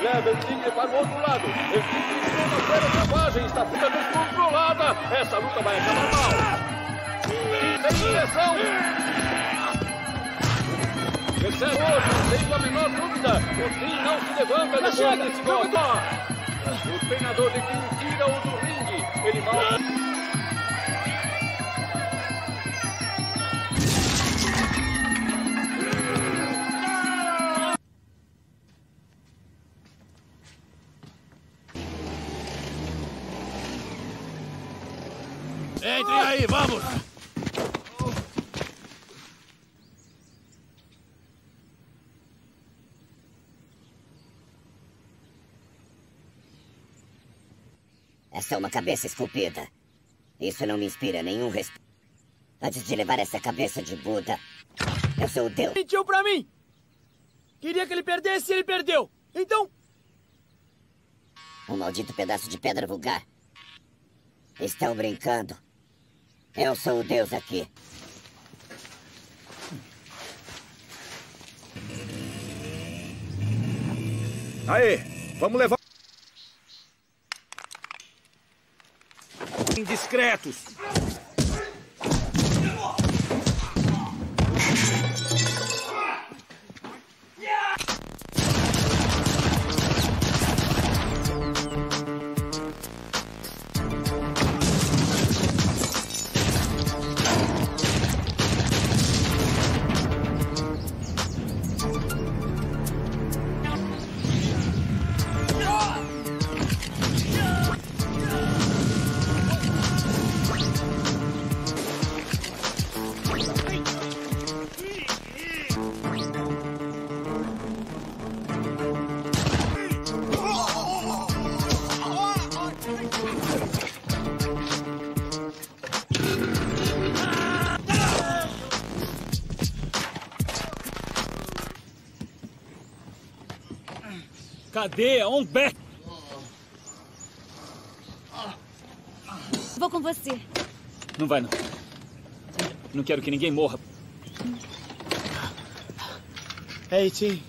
Leva o para o outro lado. O Tigre entrou na feira selvagem. Está fica descontrolada. Essa luta vai acabar mal. Sem direção. Recebe hoje, sem a menor dúvida. O Tim não se levanta depois desse golpe. O treinador de Tim tira-o do ringue. Ele mal... É uma cabeça esculpida. Isso não me inspira nenhum respeito. Antes de levar essa cabeça de Buda, eu sou o Deus. Mentiu pra mim! Queria que ele perdesse e ele perdeu. Então, Um maldito pedaço de pedra vulgar. Estão brincando. Eu sou o Deus aqui. Aê, vamos levar. Indiscretos. Cadê a On Back? Vou com você. Não vai, não. Não quero que ninguém morra. Ei, Tim.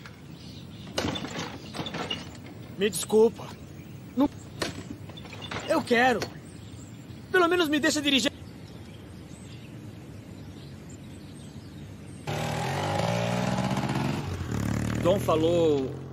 Me desculpa. Não... Eu quero. Pelo menos me deixa dirigir. Dom falou.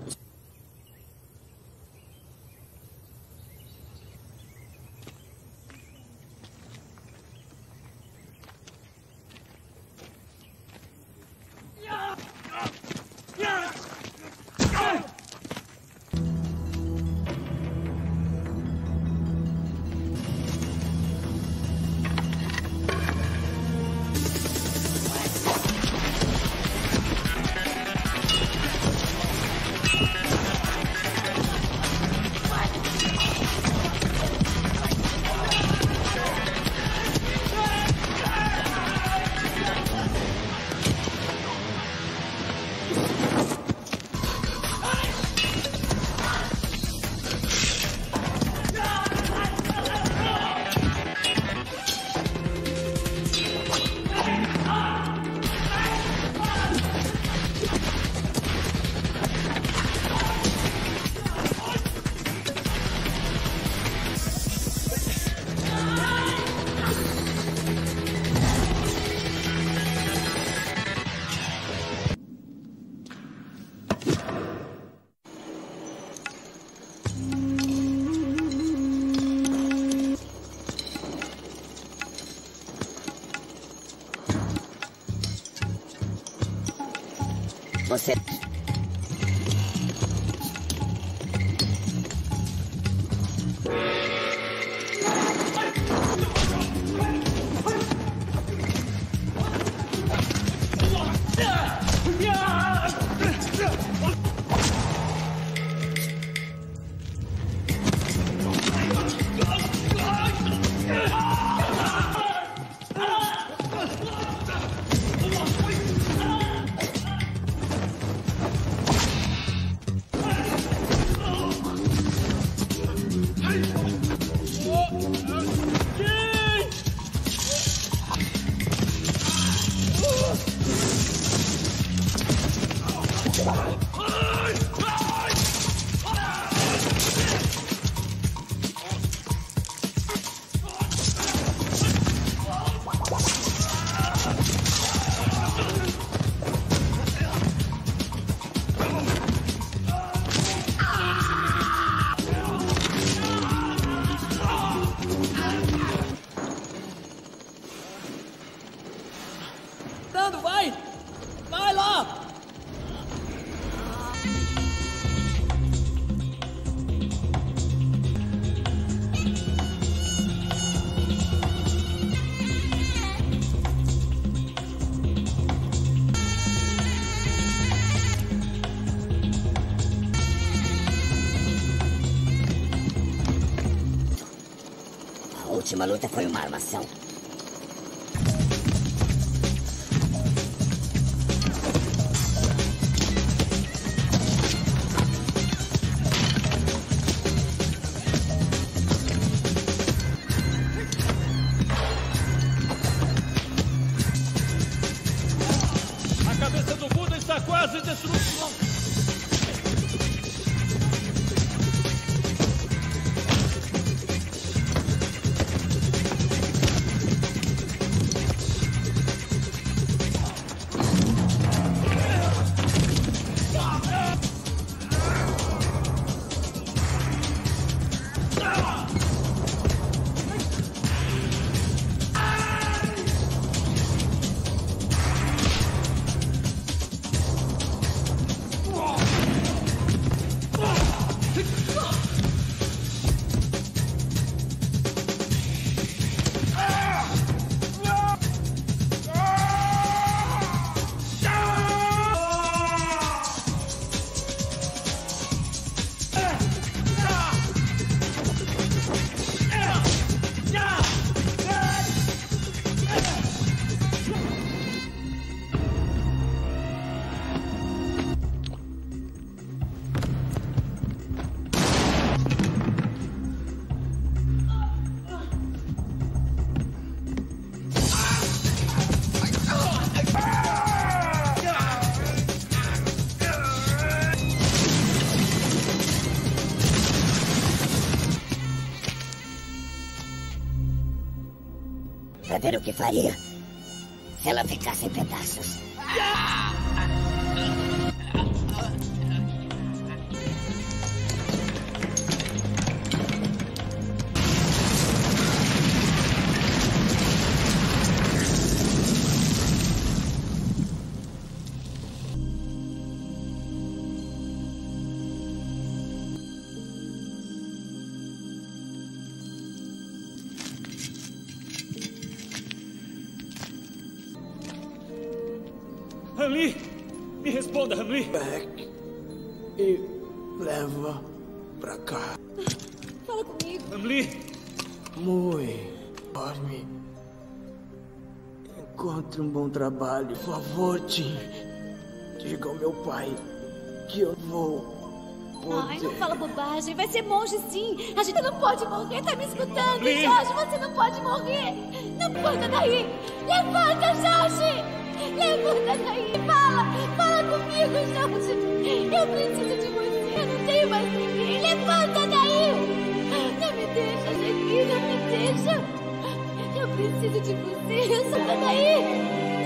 Última luta foi uma armação. A cabeça do Buda está quase destruída. Ver o que faria se ela ficasse em pedaços. Por favor, Tim. Diga ao meu pai que eu vou Ai, não poder. fala bobagem. Vai ser monge sim. A gente não pode morrer. Tá me escutando? Jorge, você não pode morrer. Levanta daí. Levanta, Jorge. Levanta daí. Fala. Fala comigo, Jorge. Eu preciso de você. Eu não tenho mais ninguém. Levanta daí. Não me deixa aqui. Não me deixa. Eu preciso de você. Solta daí.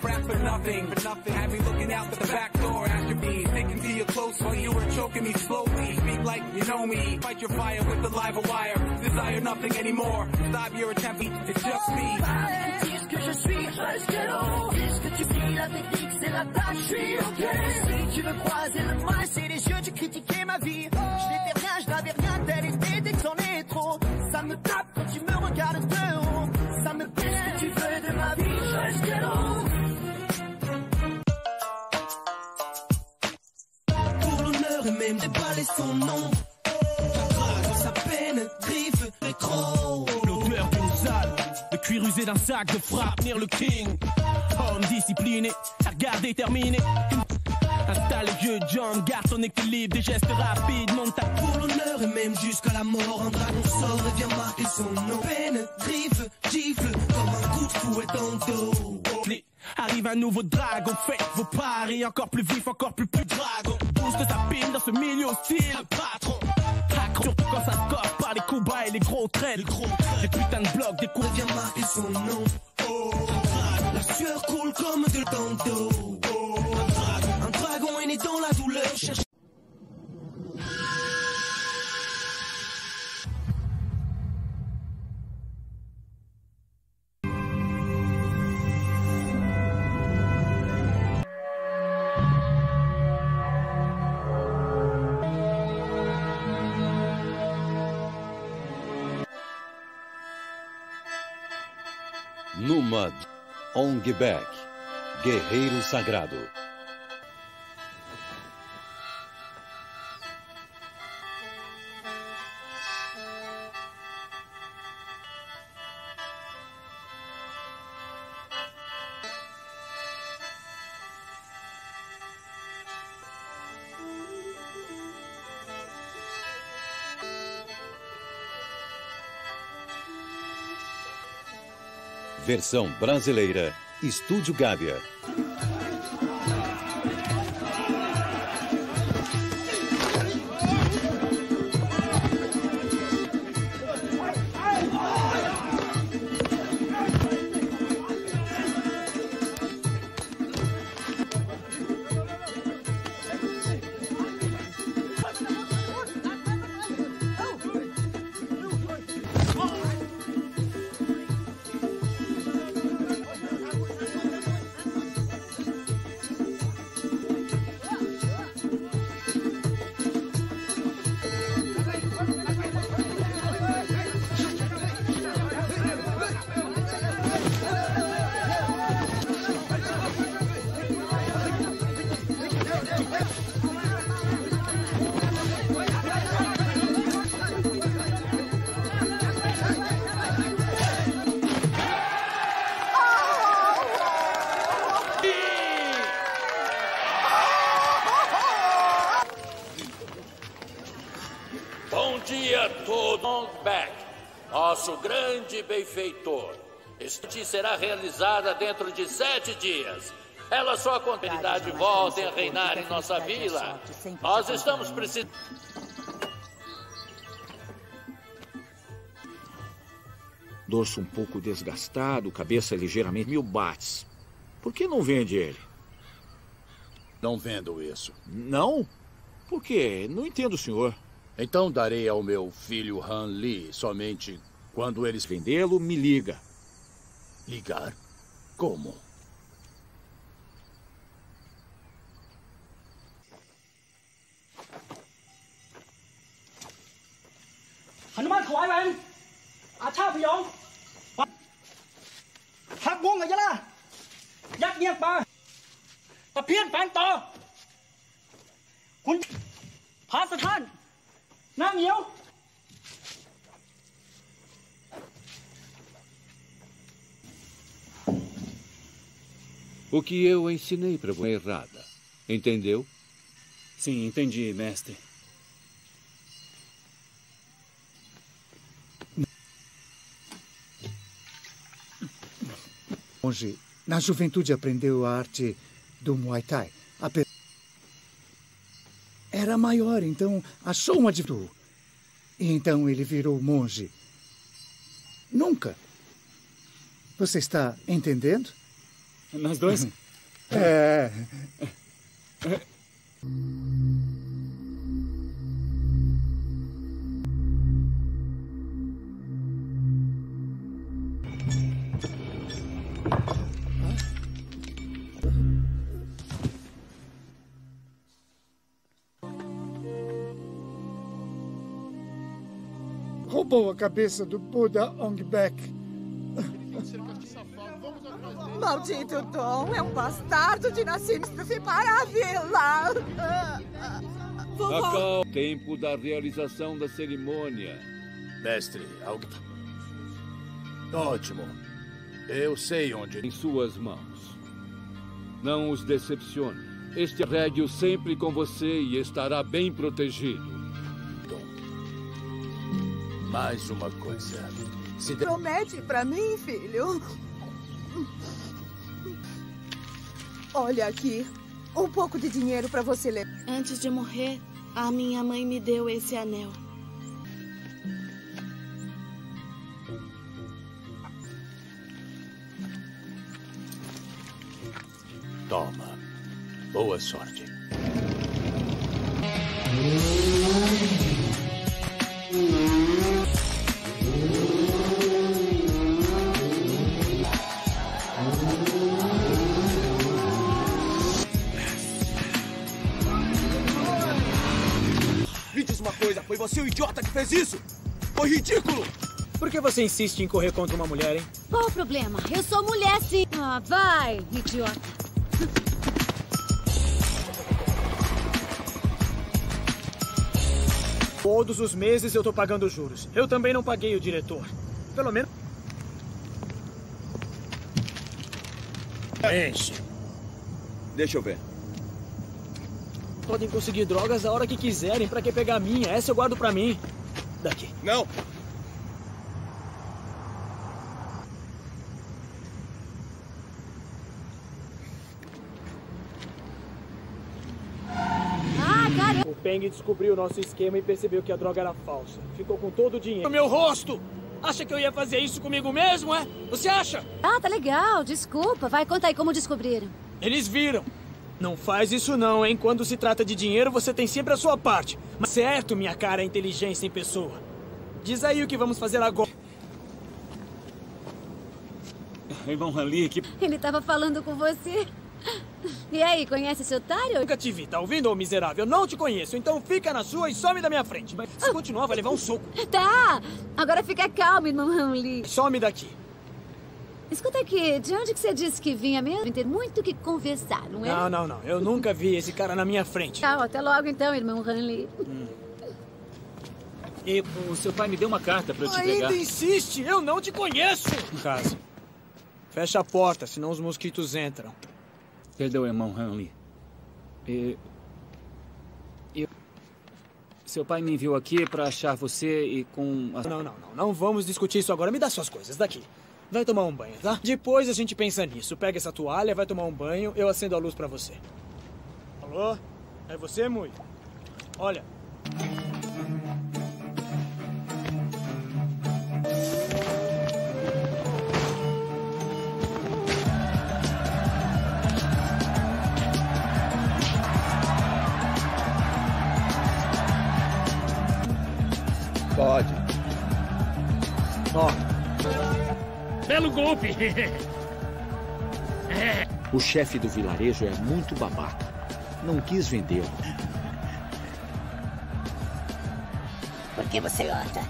crap for nothing. For nothing. Had me looking out the back door after me. Thinking to you close while oh, you were choking me slowly. Speak like you know me. Fight your fire with the live wire. Desire nothing anymore. Stop your attempt. It's just me. Dis que je suis Rescalo Dis que tu vis la technique, c'est la tâche, je suis ok Si tu veux croiser le mal, c'est les yeux, tu critiquais ma vie même déballer son nom. Sa peine, griffe, rétro. L'odeur d'une salle, le cuir usé d'un sac de frappe, venir le king. Homme discipliné, à regard déterminé. Installe yeux, John, garde ton équilibre, des gestes rapides, monte pour l'honneur et même jusqu'à la mort. Un dragon sort et vient marquer son nom. Peine, griffe, gifle, comme un coup de fouet dans le dos. Arrive un nouveau dragon, faites vos paris, encore plus vif, encore plus plus dragon. Booste sa pine dans ce milieu hostile, le patron. Surtout quand ça se coffre par les coups bas et les gros traits. Les gros traits. Les putains de blocs, des coups. Vient marquer son nom. Oh. La sueur coule comme de dans Numa Ongbek, Guerreiro Sagrado. Versão brasileira, Estúdio Gávea. Realizada dentro de sete dias. Ela só a continuidade voltem a reinar em nossa vila. Nós estamos precisando. Dorso um pouco desgastado, cabeça ligeiramente mil bates. Por que não vende ele? Não vendo isso. Não? Por quê? Não entendo, senhor. Então darei ao meu filho Han Lee somente quando eles vendê-lo, me liga. Ligar? Como? h นุมานถวายแหวนอาชาพย O que eu ensinei para você é errada. Entendeu? Sim, entendi, mestre. Monge, na juventude aprendeu a arte do Muay Thai. Ape- Era maior, então achou uma dificuldade. E então ele virou monge. Nunca. Você está entendendo? Nós dois? É. Roubou a cabeça do Buda Ongbek. Maldito Tom é um bastardo de nascimento para a vila. O tempo da realização da cerimônia. Mestre, algo. Ótimo. Eu sei onde. Em suas mãos. Não os decepcione. Este régio sempre com você e estará bem protegido. Mais uma coisa. Se de... Promete pra mim, filho. Olha aqui. Um pouco de dinheiro pra você levar. Antes de morrer, a minha mãe me deu esse anel. Toma. Boa sorte. Coisa, foi você o idiota que fez isso? Foi ridículo! Por que você insiste em correr contra uma mulher, hein? Qual o problema? Eu sou mulher, sim. Ah, vai, idiota. Todos os meses eu tô pagando juros. Eu também não paguei o diretor. Pelo menos. Enche. Deixa eu ver. Podem conseguir drogas a hora que quiserem. Pra que pegar a minha? Essa eu guardo pra mim. Daqui. Não. Ah. O Peng descobriu o nosso esquema e percebeu que a droga era falsa. Ficou com todo o dinheiro. Meu rosto! Acha que eu ia fazer isso comigo mesmo, é? Você acha? Ah, tá legal. Desculpa. Vai, conta aí como descobriram. Eles viram. Não faz isso não, hein? Quando se trata de dinheiro, você tem sempre a sua parte. Mas certo, minha cara é inteligência em pessoa. Diz aí o que vamos fazer agora. Irmão Hanli, que... Ele tava falando com você. E aí, conhece esse otário? Nunca te vi, tá ouvindo, ô miserável? Não te conheço, então fica na sua e some da minha frente. Mas se continuar, vai levar um soco. Tá. Agora fica calmo, irmão Hanli. Some daqui. Escuta aqui, de onde que você disse que vinha mesmo? Tem muito o que conversar, não é? Não, não, não. Eu nunca vi esse cara na minha frente. Tchau, até logo então, irmão Hanley. E o seu pai me deu uma carta pra eu te Ainda pegar. insiste? Eu não te conheço! Em casa. Fecha a porta, senão os mosquitos entram. Perdão, irmão Hanley. E... Eu... Seu pai me enviou aqui pra achar você e com... A... Não, não, não. Não vamos discutir isso agora. Me dá suas coisas daqui. Vai tomar um banho, tá? Depois a gente pensa nisso. Pega essa toalha, vai tomar um banho, eu acendo a luz pra você. Alô? É você, Mui? Olha. Pode. Ó. Belo golpe. O chefe do vilarejo é muito babaca. Não quis vendê-lo. Por que você ota?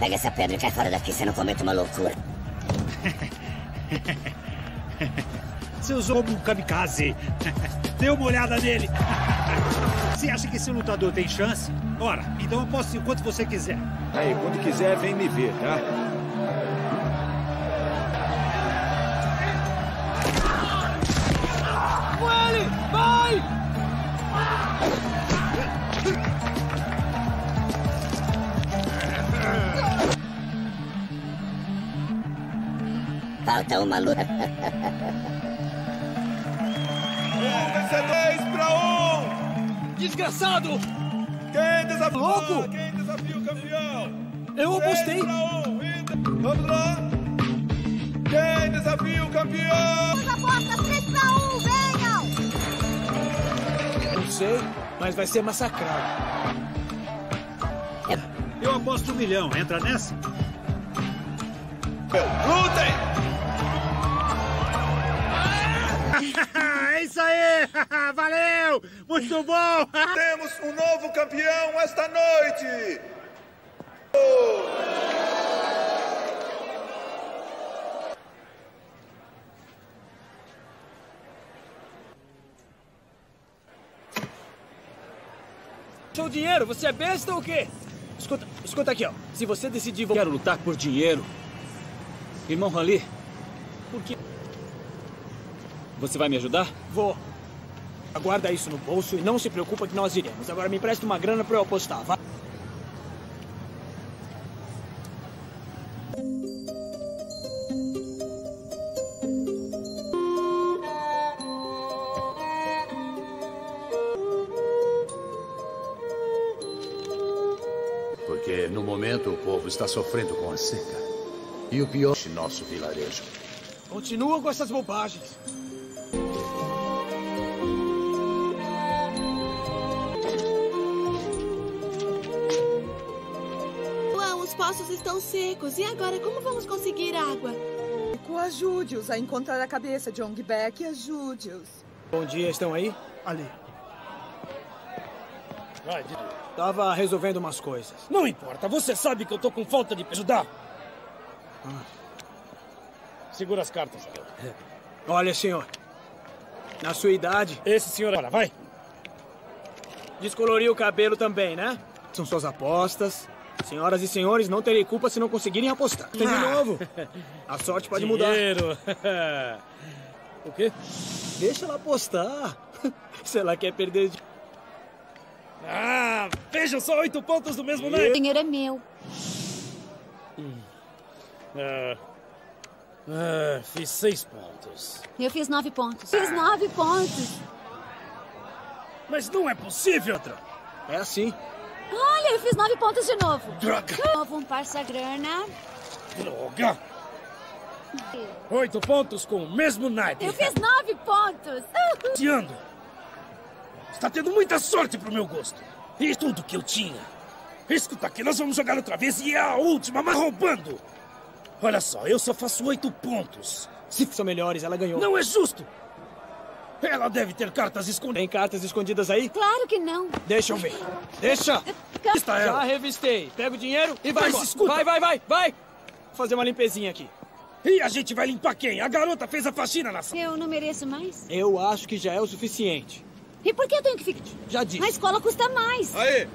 Pega essa pedra e cai fora daqui, você não comete uma loucura. Você usou um kamikaze. Dê uma olhada nele. Você acha que esse lutador tem chance? Ora, então eu posso ir quanto você quiser. Aí, quando quiser, vem me ver, tá? Vai! Falta uma luta. Vai ser dois pra um! Desgraçado! Quem desafia? Louco? Quem desafia o campeão? Eu apostei. Um. Vamos lá! Ninguém desafia o campeão! As apostas sei, mas vai ser massacrado. Eu aposto um milhão. Entra nessa? Lutem! é isso aí! Valeu! Muito bom! Temos um novo campeão esta noite! Seu dinheiro, você é besta ou o quê? Escuta, escuta aqui, ó. Se você decidir... Quero lutar por dinheiro. Irmão Rally, por que... Você vai me ajudar? Vou. Aguarda isso no bolso e não se preocupa que nós iremos. Agora me empresta uma grana pra eu apostar, vai. Está sofrendo com a seca. E o pior é nosso vilarejo. Continua com essas bobagens. Uau, os poços estão secos. E agora, como vamos conseguir água? Ajude-os a encontrar a cabeça de Ongbeck. Ajude-os. Bom dia, estão aí? Ali. Vai, Didi. Tava resolvendo umas coisas. Não importa, você sabe que eu tô com falta de ajudar. Segura as cartas. Olha, senhor. Na sua idade... Esse senhor agora, vai. Descolorir o cabelo também, né? São suas apostas. Senhoras e senhores, não terei culpa se não conseguirem apostar. Tem de novo. A sorte pode Dinheiro. mudar. o quê? Deixa ela apostar. Se ela quer perder... Ah, vejam só oito pontos do mesmo O naipe. dinheiro é meu. Ah, ah, fiz seis pontos. Eu fiz nove pontos. Fiz nove pontos. Mas não é possível, outra. É assim. Olha, eu fiz nove pontos de novo. Droga. De novo, um parça grana. Droga. Oito pontos com o mesmo naipe. Eu fiz nove pontos. Tiando. Está tendo muita sorte pro meu gosto. E tudo que eu tinha. Escuta aqui, nós vamos jogar outra vez e é a última, mas roubando. Olha só, eu só faço oito pontos. Se são melhores, ela ganhou. Não é justo. Ela deve ter cartas escondidas. Tem cartas escondidas aí? Claro que não. Deixa eu ver. Deixa! Está ela. Já revistei. Pega o dinheiro e vai Mas escuta. Vai, vai, vai, vai! Vou fazer uma limpezinha aqui. E a gente vai limpar quem? A garota fez a faxina na sala. Eu não mereço mais? Eu acho que já é o suficiente. E por que eu tenho que ficar? Já disse. A escola custa mais. Aí!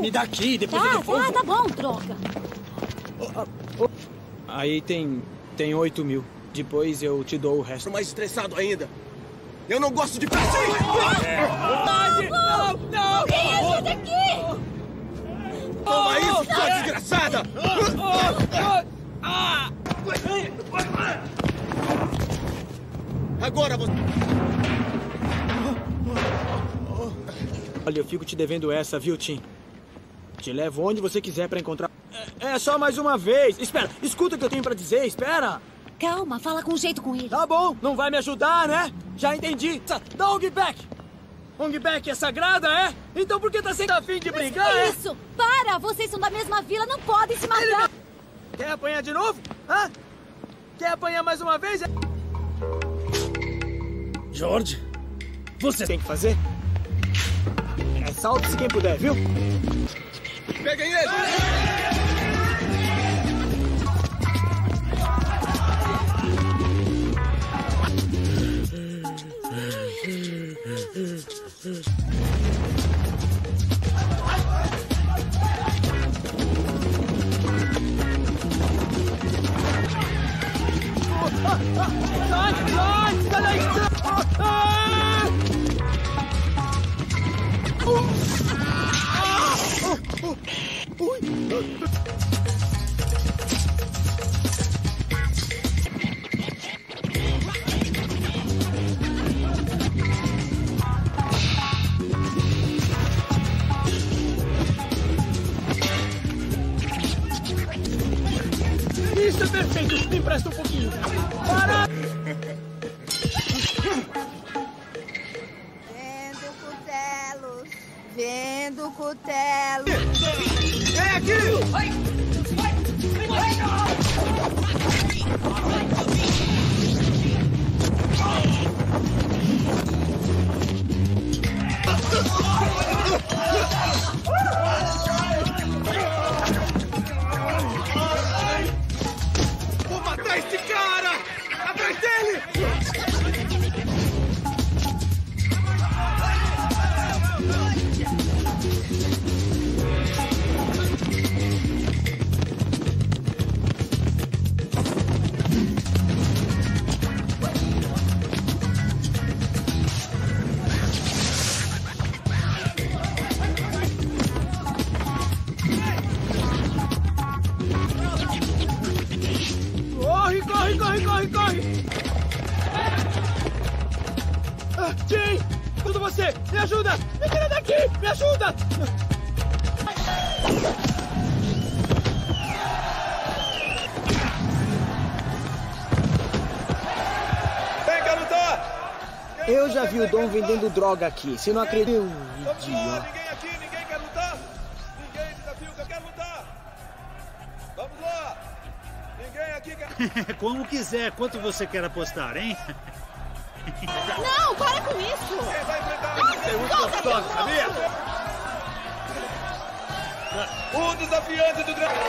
Me dá aqui, depois eu Tá, devolvo. tá, tá bom, troca. Aí tem. tem 8 mil. Depois eu te dou o resto. mais estressado ainda. Eu não gosto de assim! Não, não! Alguém ajuda aqui! Toma isso, sua desgraçada! Agora você... Olha, eu fico te devendo essa, viu, Tim? Te levo onde você quiser pra encontrar. É, é só mais uma vez. Espera, escuta o que eu tenho pra dizer, espera. Calma, fala com jeito com ele. Tá bom, não vai me ajudar, né? Já entendi. Dá Ongback! Ongback é sagrada, é? Então por que tá sem afim de brigar, Que é? isso? Para! Vocês são da mesma vila, não podem se matar. Quer apanhar de novo? Hã? Quer apanhar mais uma vez? é? George, você tem que fazer? É salte-se quem puder, viu? Peguem ele! Sai, o Dom vendendo droga aqui. Se não acredita, eu Vamos lá! idiota. Ninguém aqui, ninguém quer lutar? Ninguém desafio que eu quero lutar! Vamos lá! Ninguém aqui quer... Como quiser. Quanto você quer apostar, hein? Não, para com isso! Quem vai enfrentar? Você é muito gostosa, sabia? O desafiante do dragão!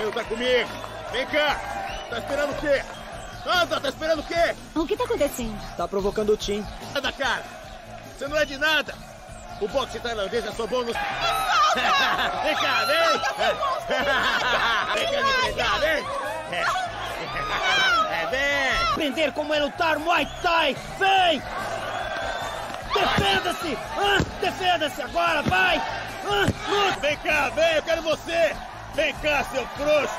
Eu tá comigo. Vem cá. Tá esperando o quê? Anda, tá esperando o quê? O que tá acontecendo? Tá provocando o Tim. Cara. Você não é de nada. O boxe tailandês é só bom nos... vem cá, vem. vem cá me vem. É, vem. Aprender como é lutar Muay Thai! Vem! Defenda-se! Ah, Defenda-se agora, vai! Ah, luta! Vem cá, vem, eu quero você. Vem cá, seu frouxo.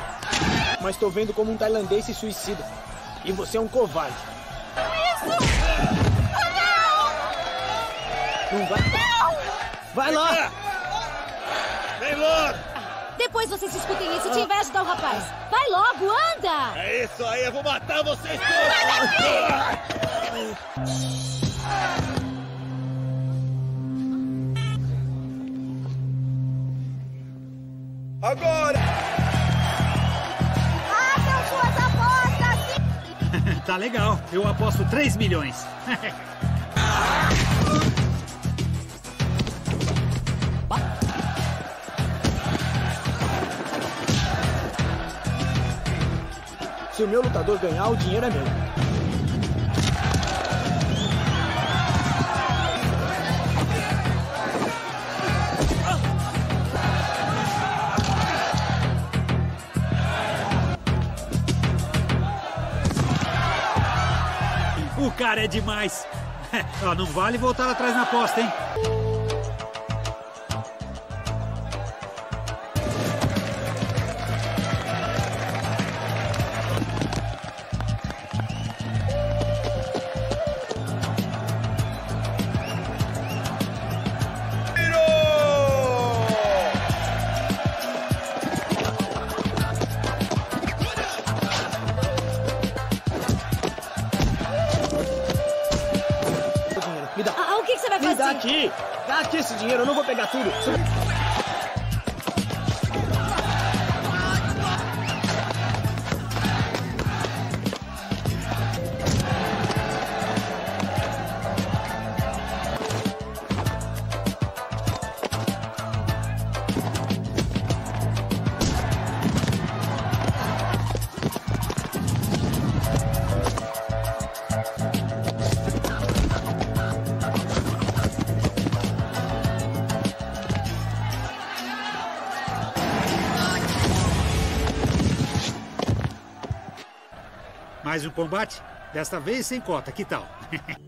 Mas tô vendo como um tailandês se suicida. E você é um covarde. Não vai. Vai lá! Vem logo. Depois vocês discutem isso, te invejo dar o rapaz. Vai logo, anda! É isso aí, eu vou matar vocês Agora! Façam suas apostas! tá legal. Eu aposto 3 milhões. Se o meu lutador ganhar, o dinheiro é meu. O cara é demais. Não vale voltar atrás na aposta, hein? Mais um combate? Desta vez sem cota, que tal?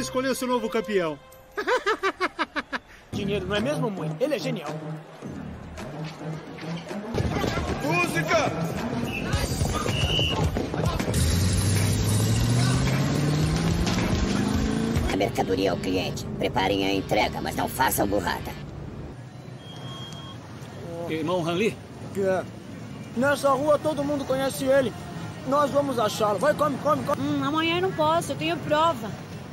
povo escolheu seu novo campeão. Dinheiro, não é mesmo, Mui? Ele é genial. Música! A mercadoria ao cliente. Preparem a entrega, mas não façam burrada. Irmão Hanli? É. Nessa rua todo mundo conhece ele. Nós vamos achá-lo. Vai, come, come, come. Hum, amanhã eu não posso, eu tenho prova.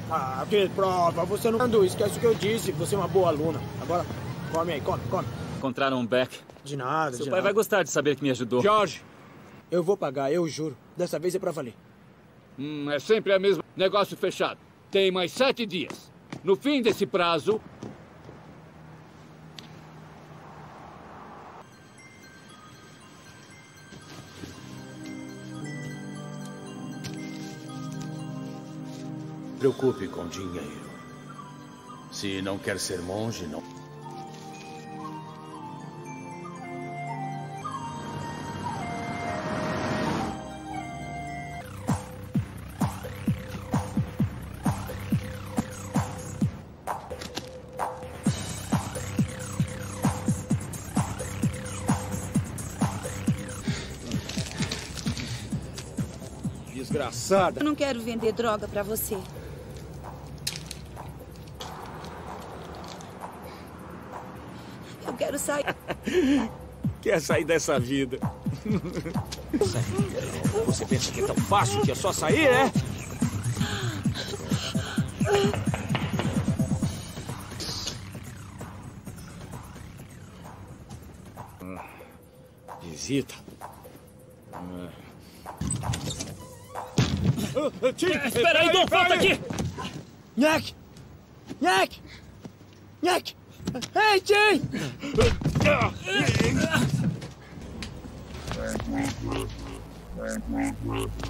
Ah, que prova. Você não... Ando, esquece o que eu disse. Você é uma boa aluna. Agora, come aí, come, come. Encontraram um Beck. De nada, Seu de pai nada. vai gostar de saber que me ajudou. George, Eu vou pagar, eu juro. Dessa vez é pra valer. hum, é sempre a mesma. Negócio fechado. Tem mais sete dias. No fim desse prazo, Preocupe com dinheiro. Se não quer ser monge, não. desgraçada. Eu não quero vender droga pra você. Eu quero sair. Quer sair dessa vida? Você pensa que é tão fácil que é só sair, é? Visita. Espera aí, Dom, volta aqui! Nhaque! Nhaque! Nhaque! Ei, Tim!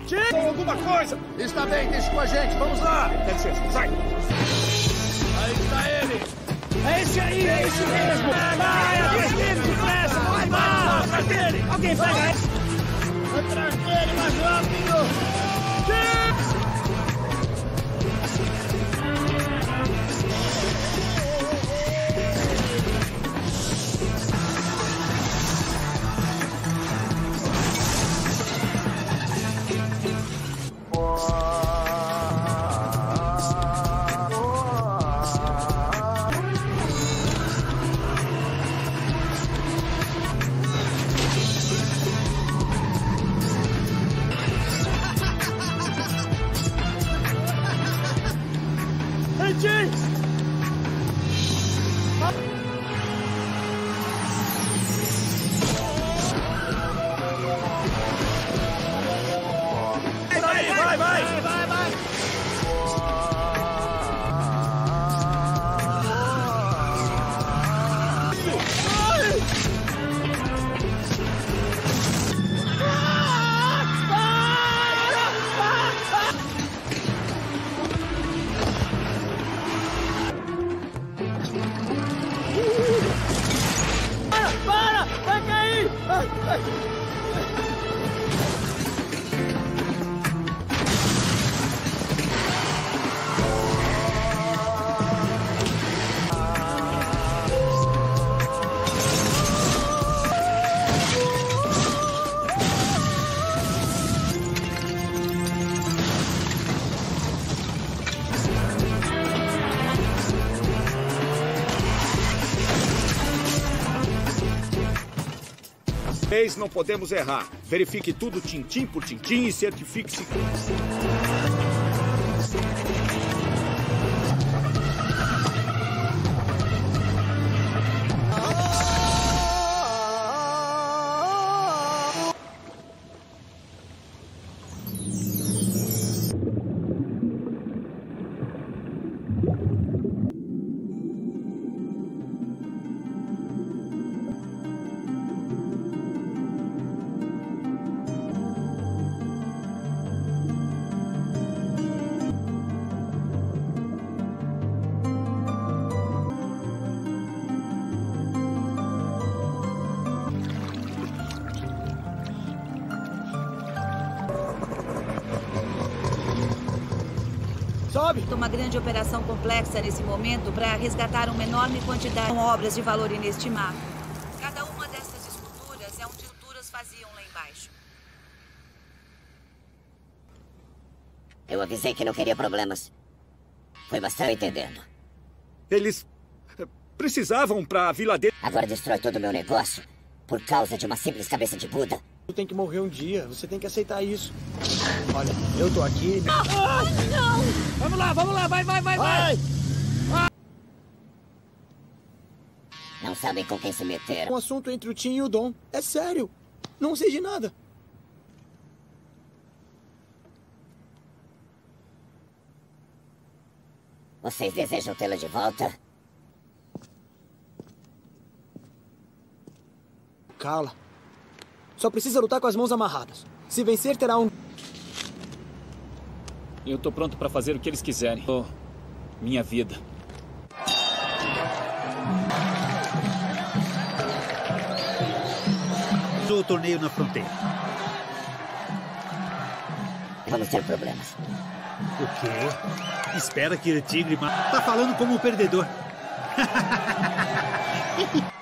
Tim! Alguma coisa! Está bem, deixa com a gente, vamos lá! Dá licença, sai! Aí está ele! É esse aí, é esse mesmo! Vai, atrás dele, depressa! Vai, vai! Atrás dele! Alguém pega! Atrás dele, mais rápido! Ei, vez não podemos errar. Verifique tudo tintim por tintim e certifique-se que... nesse momento para resgatar uma enorme quantidade de obras de valor inestimável. Cada uma dessas esculturas é onde esculturas faziam lá embaixo. Eu avisei que não queria problemas. Foi bastante entendendo. Eles eh, precisavam para a vila dele. Agora destrói todo o meu negócio por causa de uma simples cabeça de Buda. Tu tem que morrer um dia, você tem que aceitar isso. Olha, eu tô aqui. Ah, não! Vamos lá, vamos lá, vai, vai, vai, vai! Não sabem com quem se meter. Um assunto entre o Tim e o Dom. É sério. Não sei de nada. Vocês desejam tê-la de volta? Cala. Só precisa lutar com as mãos amarradas. Se vencer, terá um. Eu tô pronto para fazer o que eles quiserem. Oh, minha vida. O torneio na fronteira. Vamos ter problemas. O quê? Espera que o tigre... Tá falando como um perdedor.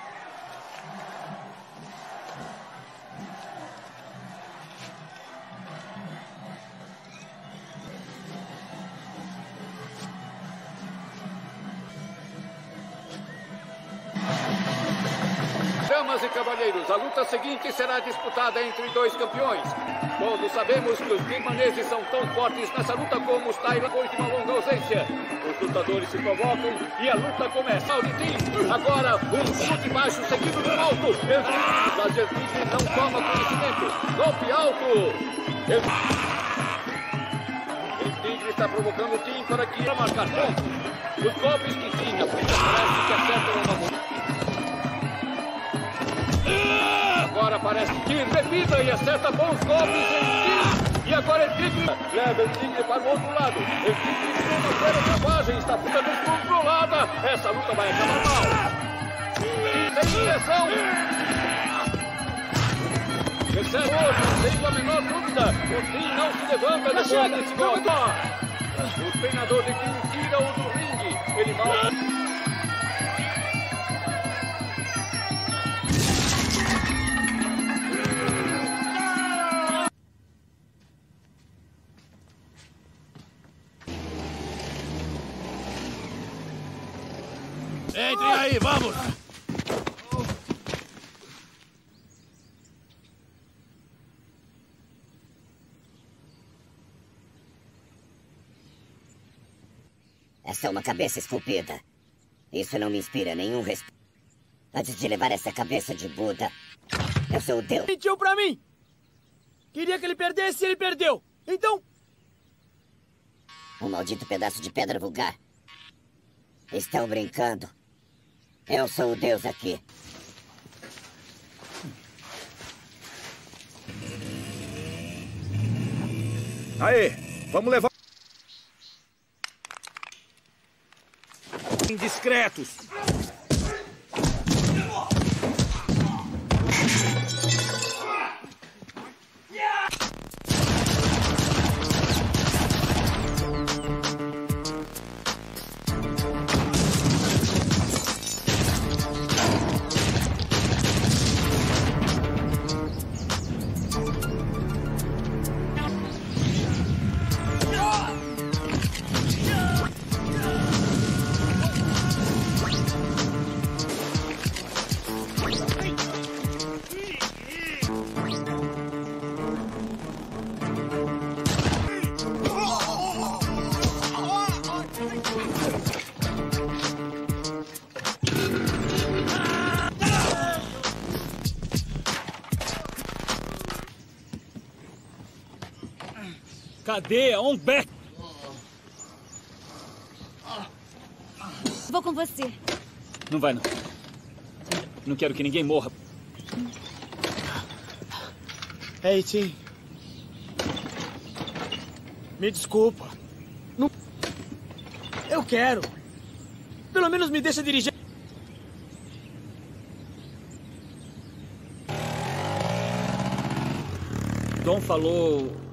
seguinte será disputada entre dois campeões. Todos sabemos que os birmaneses são tão fortes nessa luta como os Thailand depois de uma longa ausência. Os lutadores se provocam e a luta começa. Auditim, agora um chute baixo seguido do alto. Eltigre, Lazer Tigre não toma conhecimento. Golpe alto. El Tigre está provocando o Tim para que marcar ponto. Os golpes que Tim aplica parece que acertam uma mulher. Agora parece que repita e acerta bons golpes em Tigre. E agora é Tigre. Leva o Tigre para o outro lado. O Tigre tem uma feira selvagem, está puta descontrolada. Essa luta vai acabar mal. Sem direção. Recebe hoje, sem a menor dúvida. O Tim não se levanta depois desse golpe. O treinador de Tim tira-o do ringue. Ele mal... É uma cabeça esculpida. Isso não me inspira nenhum respeito. Antes de levar essa cabeça de Buda, eu sou o Deus. Mentiu pra mim! Queria que ele perdesse e ele perdeu. Então, Um maldito pedaço de pedra vulgar. Estão brincando. Eu sou o Deus aqui. Aê, vamos levar... Indiscretos. Cadê a On Back? Vou com você. Não vai, não. Não quero que ninguém morra. Ei, Tim. Me desculpa. Não... Eu quero. Pelo menos me deixa dirigir. Dom falou.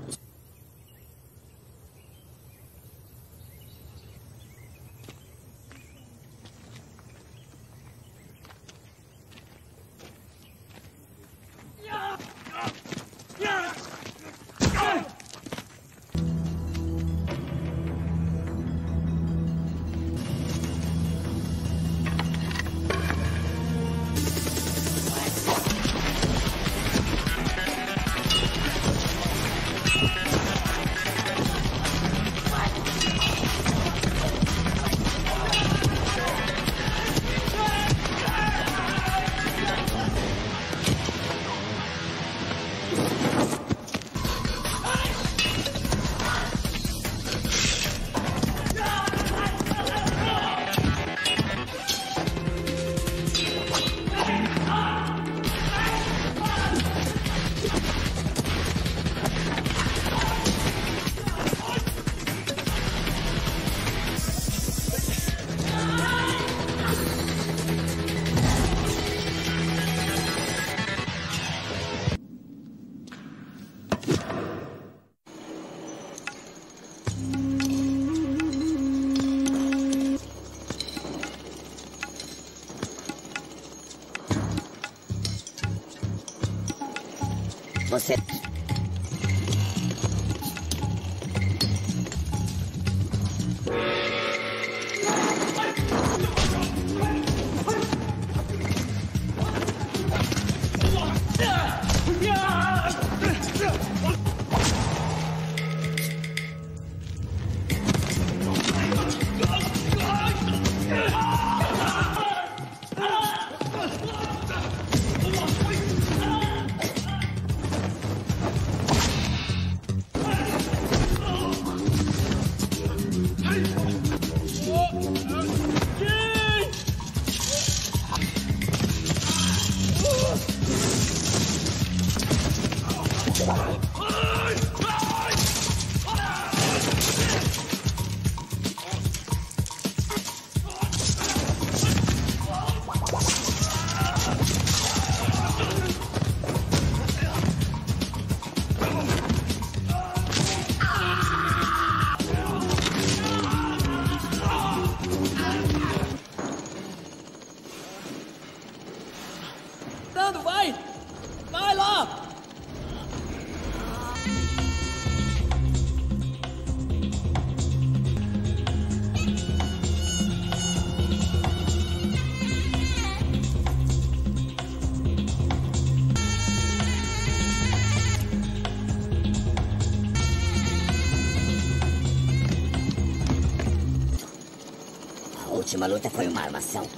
Última luta foi uma armação.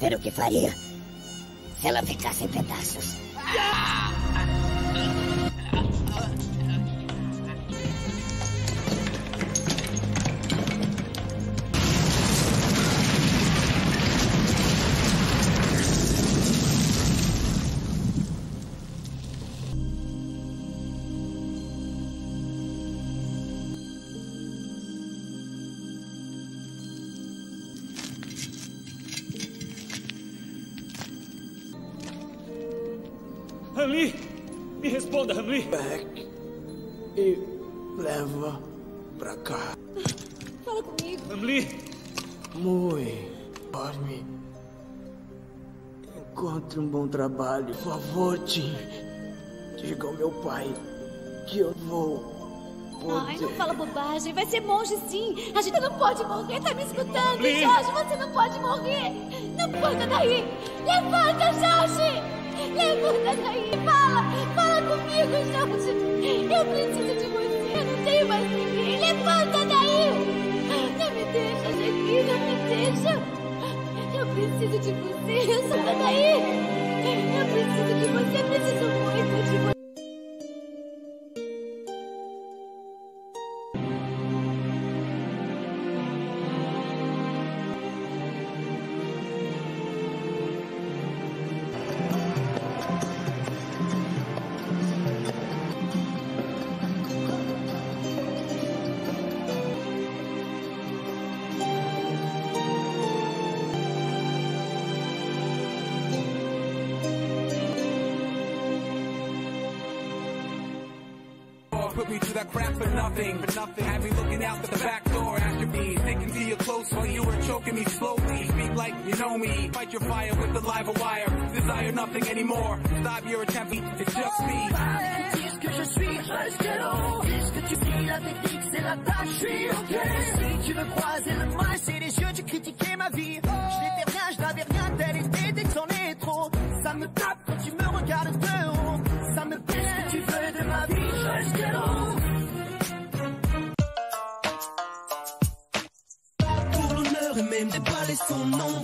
Pra ver o que faria se ela ficasse em pedaços. Hanli! Eu vou Ai, não fala bobagem. Vai ser monge, sim. A gente não pode morrer. Tá me escutando, Lee. Jorge? Você não pode morrer. Levanta daí. Levanta, Jorge. Levanta daí. Fala. Fala comigo, Jorge. Eu preciso de você. Eu não tenho mais ninguém. Levanta daí. Não me deixa, Jequi. Não me deixa. Eu preciso de você. Solta daí. Eu preciso de você. Preciso muito de você. Put me to that crap for nothing, for nothing. Had me looking out the back door after me, sticking to you close while you were choking me slowly. Speak like you know me, fight your fire with the live wire. Desire nothing anymore. Stop your attempt, it's just me. Dis que je suis Restero Dis que tu dis la technique c'est la tâche Je suis ok Si tu veux croiser le mal c'est les yeux Tu critiquais ma vie Je n'étais rien, je n'avais rien Tel était dès que c'en est trop Ça me tape même déballer son nom.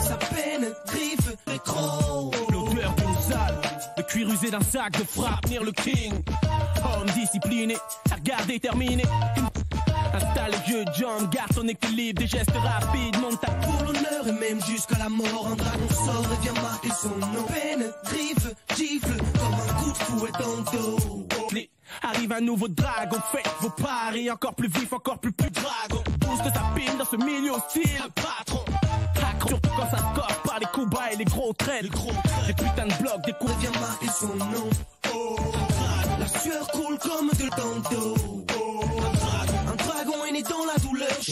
Sa peine, griffe, rétro. L'odeur d'une salle, le cuir usé d'un sac de frappe, venir le king. Homme discipliné, à regard déterminé. Installe le vieux John, garde ton équilibre, des gestes rapides, monte ta Pour l'honneur et même jusqu'à la mort Un dragon sort et vient marquer son nom Peine, griffe, gifle Comme un coup de fouet dans le dos Les- Arrive un nouveau dragon, faites vos paris, encore plus vif, encore plus plus dragon. Pousse de sa dans ce milieu hostile, patron. Hack, surtout quand ça score par les coups bas et les gros traits. Les gros traits, putains de blocs, des coups. Viens marquer son nom, oh. La sueur coule comme de l'eau. Oh. Un dragon est né dans la douleur.